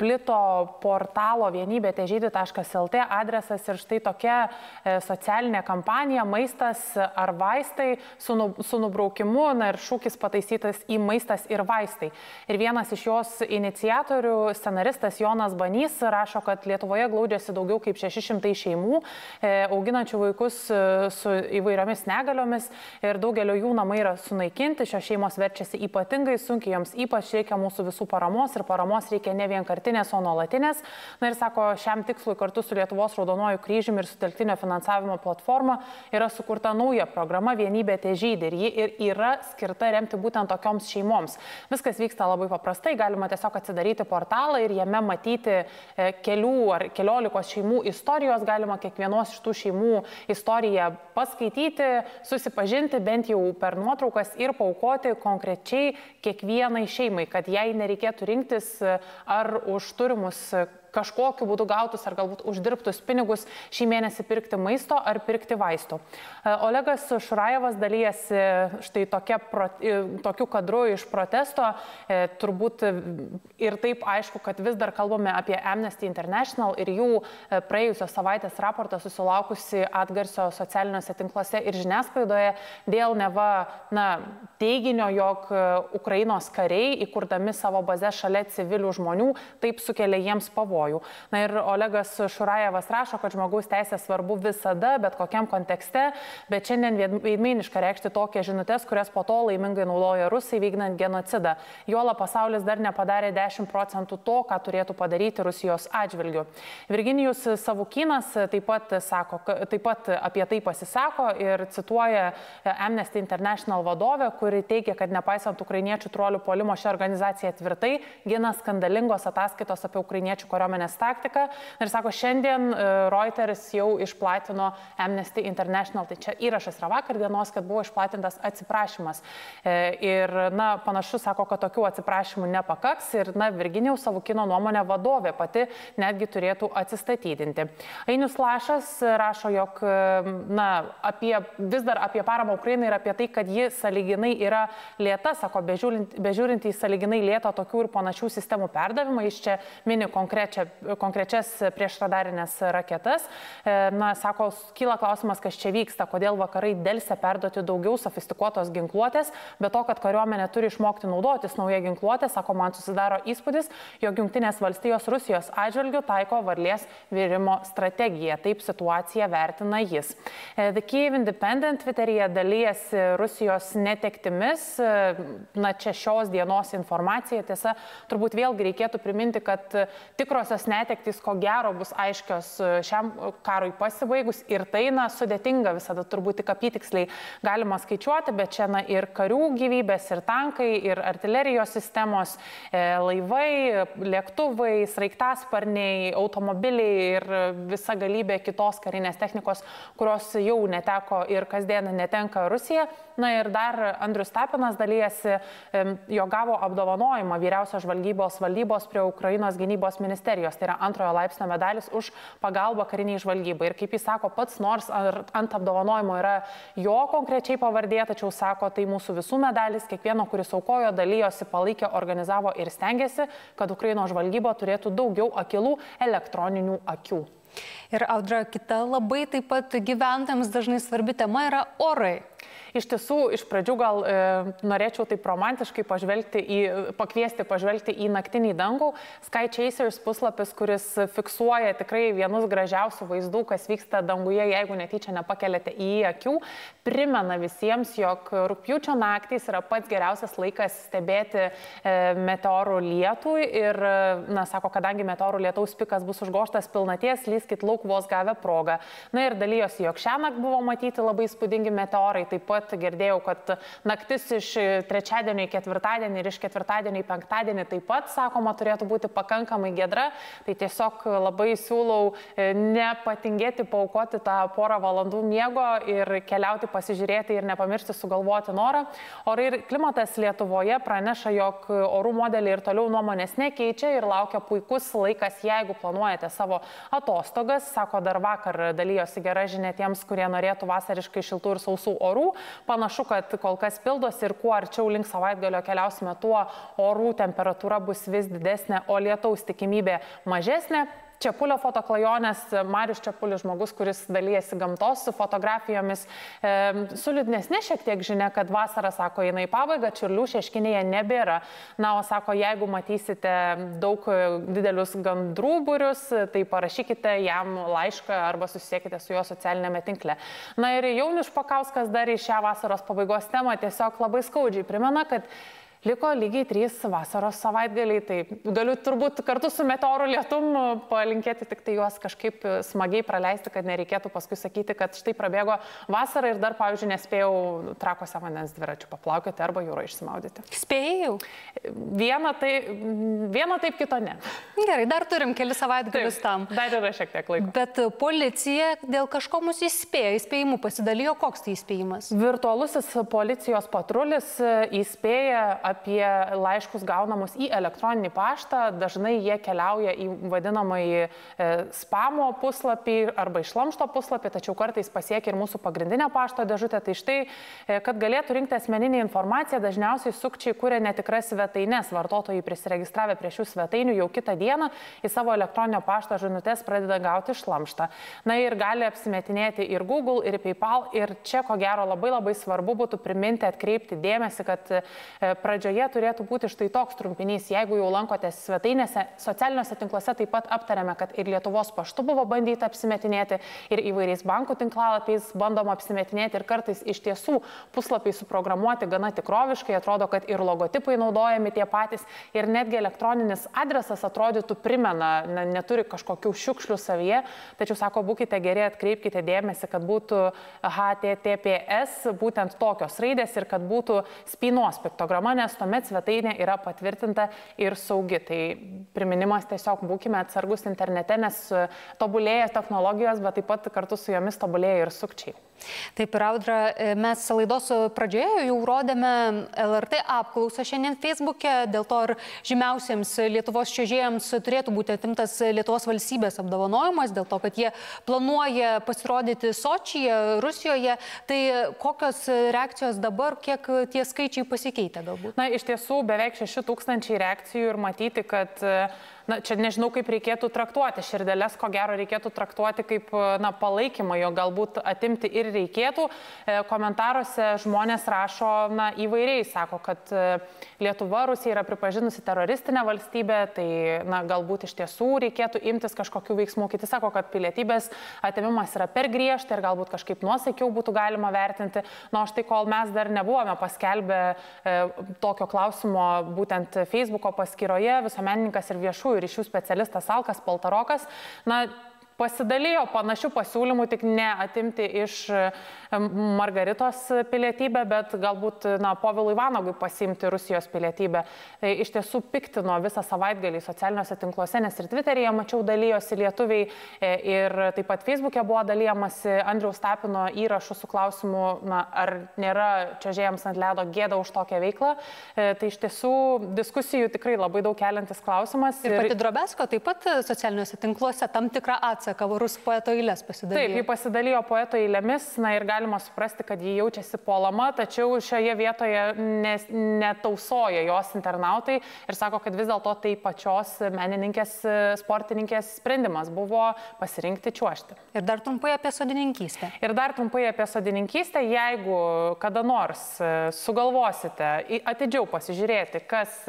plito portalo vienybė težydį.lt adresas ir štai tokia e, socialinė kampanija - maistas ar vaistai su, nu, su nubraukimu na, ir šūkis pataisytas į maistas ir vaistai. Ir vienas iš jos iniciatorių, scenaristas Žurnalistas Jonas Banys rašo, kad Lietuvoje glaudžiasi daugiau kaip 600 šeimų, e, auginančių vaikus e, su įvairiomis negaliomis ir daugelio jų namai yra sunaikinti. Šios šeimos verčiasi ypatingai sunkiai, joms ypač reikia mūsų visų paramos ir paramos reikia ne vienkartinės, o nuolatinės. Na ir sako, šiam tikslui kartu su Lietuvos Raudonoju kryžiumi ir sutelktinio finansavimo platforma yra sukurta nauja programa Vienybė te žydė ir ji ir yra skirta remti būtent tokioms šeimoms. Viskas vyksta labai paprastai, galima tiesiog atsidaryti portalą ir jame matyti e, kelių ar keliolikos šeimų istorijos, galima kiekvienos iš tų šeimų istoriją paskaityti, susipažinti bent jau per nuotraukas ir paukoti konkrečiai kiekvienai šeimai, kad jai nereikėtų rinktis e, ar už turimus kažkokiu būdu gautus ar galbūt uždirbtus pinigus šį mėnesį pirkti maisto ar pirkti vaistų. E, Olegas Šurajevas dalyjasi štai tokia, e, tokiu kadru iš protesto. E, turbūt ir taip aišku, kad vis dar kalbame apie Amnesty International ir jų praėjusios savaitės raportą susilaukusi atgarsio socialiniuose tinkluose ir žiniasklaidoje dėl neva na, teiginio, jog Ukrainos kariai, įkurdami savo bazę šalia civilių žmonių, taip sukelia jiems pavojų pavojų. Na ir Olegas Šurajevas rašo, kad žmogaus teisės svarbu visada, bet kokiam kontekste, bet šiandien veidmainiška reikšti tokias žinutės, kurias po to laimingai naudoja rusai vykdant genocidą. Jola pasaulis dar nepadarė 10 procentų to, ką turėtų padaryti Rusijos atžvilgiu. Virginijus Savukinas taip pat, sako, taip pat apie tai pasisako ir cituoja Amnesty International vadovę, kuri teigia, kad nepaisant ukrainiečių trolių polimo ši organizacija tvirtai gina skandalingos ataskaitos apie ukrainiečių kariuomenę kariuomenės taktiką. Ir sako, šiandien e, Reuters jau išplatino Amnesty International, tai čia įrašas yra vakar dienos, kad buvo išplatintas atsiprašymas. E, ir, na, panašu, sako, kad tokių atsiprašymų nepakaks ir, na, Virginijaus savo kino nuomonę vadovė pati netgi turėtų atsistatydinti. Ainius Lašas rašo, jog, e, na, apie, vis dar apie paramą Ukrainai ir apie tai, kad ji saliginai yra lėta, sako, bežiūrint, bežiūrint į saliginai lėtą tokių ir panašių sistemų perdavimą, jis čia mini konkrečią konkrečias priešradarinės raketas. E, na, sako, kyla klausimas, kas čia vyksta, kodėl vakarai dėlse perduoti daugiau sofistikuotos ginkluotės, bet to, kad kariuomenė turi išmokti naudotis nauja ginkluotė, sako, man susidaro įspūdis, jog Junktinės valstijos Rusijos atžvilgių taiko varlės virimo strategiją. Taip situaciją vertina jis. E, The Kiev Independent Twitteryje dalyjasi Rusijos netektimis. E, na, čia šios dienos informacija. Tiesa, turbūt vėlgi reikėtų priminti, kad tikros didžiausios netektys, ko gero, bus aiškios e, šiam karui pasibaigus ir tai, na, sudėtinga visada turbūt tik apytiksliai galima skaičiuoti, bet čia, na, ir karių gyvybės, ir tankai, ir artilerijos sistemos, e, laivai, lėktuvai, sraigtasparniai, automobiliai ir visa galybė kitos karinės technikos, kurios jau neteko ir kasdien netenka Rusija. Na ir dar Andrius Tapinas dalyjasi, jo gavo apdovanojimą vyriausios žvalgybos valdybos prie Ukrainos gynybos ministerijos serijos, tai yra antrojo laipsnio medalis už pagalbą kariniai žvalgybai. Ir kaip jis sako pats, nors ant apdovanojimo yra jo konkrečiai pavardė, tačiau sako, tai mūsų visų medalis, kiekvieno, kuris aukojo, dalyjosi, palaikė, organizavo ir stengiasi, kad Ukraino žvalgyba turėtų daugiau akilų elektroninių akių. Ir Audra, kita labai taip pat gyventojams dažnai svarbi tema yra orai. Iš tiesų iš pradžių gal e, norėčiau taip romantiškai pažvelgti į, pakviesti pažvelgti į naktinį dangų. Sky Chasers puslapis, kuris fiksuoja tikrai vienus gražiausių vaizdų, kas vyksta danguje, jeigu netyčia nepakeliate į akių, primena visiems, jog rūpjūčio naktys yra pats geriausias laikas stebėti e, meteorų lietų ir, na, sako, kadangi meteorų lietaus pikas bus užgoštas pilnaties, lyskit lauk vos gavę progą. Na ir dalyjosi, jog šią naktį buvo matyti labai spūdingi meteorai, taip pat girdėjau, kad naktis iš trečiadienio į ketvirtadienį ir iš ketvirtadienio į penktadienį taip pat, sakoma, turėtų būti pakankamai gedra. Tai tiesiog labai siūlau e, nepatingėti, paukoti tą porą valandų miego ir keliauti pasižiūrėti ir nepamiršti sugalvoti norą. Orai ir klimatas Lietuvoje praneša, jog orų modeliai ir toliau nuomonės nekeičia ir laukia puikus laikas, jeigu planuojate savo atostogas. Sako, dar vakar dalyjosi gera žinia tiems, kurie norėtų vasariškai šiltų ir sausų orų. Panašu, kad kol kas pildosi ir kuo arčiau link savaitgalio keliausime, tuo orų temperatūra bus vis didesnė, o lietaus tikimybė mažesnė. Čiapulio fotoklajonės, Marius Čiapulis žmogus, kuris dalyjasi gamtos fotografijomis, e, su liūdnesnė šiek tiek žinia, kad vasara, sako, eina į pabaigą, čiurlių šeškinėje nebėra. Na, o sako, jeigu matysite daug didelius gandrų būrius, tai parašykite jam laišką arba susisiekite su juo socialinėme tinkle. Na ir Jaunius Pakauskas dar į šią vasaros pabaigos temą tiesiog labai skaudžiai primena, kad Liko lygiai trys vasaros savaitgaliai, tai galiu turbūt kartu su meteorų lietum palinkėti tik tai juos kažkaip smagiai praleisti, kad nereikėtų paskui sakyti, kad štai prabėgo vasara ir dar, pavyzdžiui, nespėjau trakose vandens dviračių paplaukioti arba jūro išsimaudyti. Spėjau. Vieną, tai, vieną taip, kito ne. Gerai, dar turim keli savaitgalius tam. Dar yra šiek tiek laiko. Bet policija dėl kažko mus įspėjo, įspėjimų pasidalijo, koks tai įspėjimas? Virtualusis policijos patrulis įspėja apie laiškus gaunamus į elektroninį paštą. Dažnai jie keliauja į vadinamąjį e, spamo puslapį arba išlamšto puslapį, tačiau kartais pasiekia ir mūsų pagrindinę pašto dėžutę. Tai štai, e, kad galėtų rinkti asmeninį informaciją, dažniausiai sukčiai kūrė netikras svetainės. Vartotojai prisiregistravę prie šių svetainių jau kitą dieną į savo elektroninio pašto žinutės pradeda gauti išlamštą. Na ir gali apsimetinėti ir Google, ir PayPal. Ir čia, ko gero, labai labai svarbu būtų priminti, atkreipti dėmesį, kad e, pradžioje turėtų būti štai toks trumpinys. Jeigu jau lankotės svetainėse, socialiniuose tinkluose taip pat aptarėme, kad ir Lietuvos paštu buvo bandyta apsimetinėti, ir įvairiais bankų tinklalapiais bandoma apsimetinėti, ir kartais iš tiesų puslapiai suprogramuoti gana tikroviškai, atrodo, kad ir logotipai naudojami tie patys, ir netgi elektroninis adresas atrodytų primena, ne, neturi kažkokių šiukšlių savyje, tačiau sako, būkite geri, atkreipkite dėmesį, kad būtų HTTPS būtent tokios raidės ir kad būtų spynos piktograma, nes nes tuomet svetainė yra patvirtinta ir saugi. Tai priminimas tiesiog būkime atsargus internete, nes tobulėja technologijos, bet taip pat kartu su jomis tobulėja ir sukčiai. Taip ir Audra, e, mes laidos pradžioje jau rodėme LRT apklausą šiandien Facebook'e, dėl to ir žymiausiems Lietuvos čiažėjams turėtų būti atimtas Lietuvos valstybės apdovanojimas, dėl to, kad jie planuoja pasirodyti Sočyje, Rusijoje. Tai kokios reakcijos dabar, kiek tie skaičiai pasikeitė galbūt? Na, iš tiesų beveik 6 tūkstančiai reakcijų ir matyti, kad na, čia nežinau, kaip reikėtų traktuoti. Širdelės, ko gero, reikėtų traktuoti kaip na, palaikymą, jo galbūt atimti ir reikėtų. E, komentaruose žmonės rašo na, įvairiai, sako, kad e, Lietuva Rusija yra pripažinusi teroristinę valstybę, tai na, galbūt iš tiesų reikėtų imtis kažkokių veiksmų. Kiti sako, kad pilietybės atimimas yra per griežtai ir galbūt kažkaip nuosaikiau būtų galima vertinti. Na, štai kol mes dar nebuvome paskelbę e, tokio klausimo būtent Facebook'o paskyroje, visuomenininkas ir viešųjų ryšių specialistas Alkas Poltarokas, na, pasidalijo panašių pasiūlymų, tik ne atimti iš Margaritos pilietybę, bet galbūt na, Povilui Vanogui pasimti Rusijos pilietybę. Tai iš tiesų piktino visą savaitgalį socialiniuose tinkluose, nes ir Twitter'yje mačiau dalyjosi lietuviai e, ir taip pat Facebook'e buvo dalyjamasi Andriaus Tapino įrašų su klausimu, na, ar nėra čia žėjams ant ledo gėda už tokią veiklą. E, tai iš tiesų diskusijų tikrai labai daug keliantis klausimas. Ir pati Drobesko taip pat socialiniuose tinkluose tam tikrą atsaką pasaka, rus poeto eilės pasidalijo. Taip, jį pasidalijo poeto eilėmis, na ir galima suprasti, kad jį jaučiasi puolama, tačiau šioje vietoje nes, netausoja jos internautai ir sako, kad vis dėlto tai pačios menininkės, sportininkės sprendimas buvo pasirinkti čiuošti. Ir dar trumpai apie sodininkystę. Ir dar trumpai apie sodininkystę, jeigu kada nors e, sugalvosite atidžiau pasižiūrėti, kas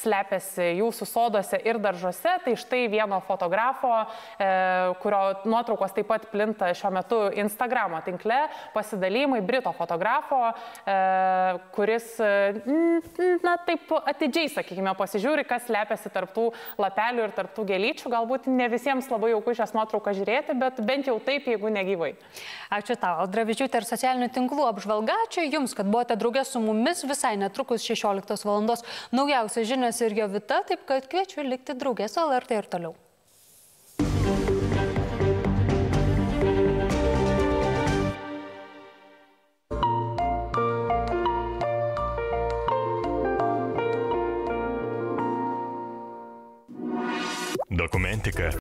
slepiasi jūsų soduose ir daržuose, tai štai vieno fotografo, e, kurio nuotraukos taip pat plinta šiuo metu Instagramo tinkle, pasidalymai Brito fotografo, e, kuris, na taip atidžiai, sakykime, pasižiūri, kas slepiasi tarptų lapelių ir tarptų gėlyčių. Galbūt ne visiems labai jauku šias nuotraukas žiūrėti, bet bent jau taip, jeigu negyvai. Ačiū tau, Aldravičiūtė ir socialinių tinklų apžvalga. Ačiū Jums, kad buvote draugė su mumis visai netrukus 16 val. Naujausios žinios ir jo vita, taip kad kviečiu likti draugė su LRT ir toliau. Документика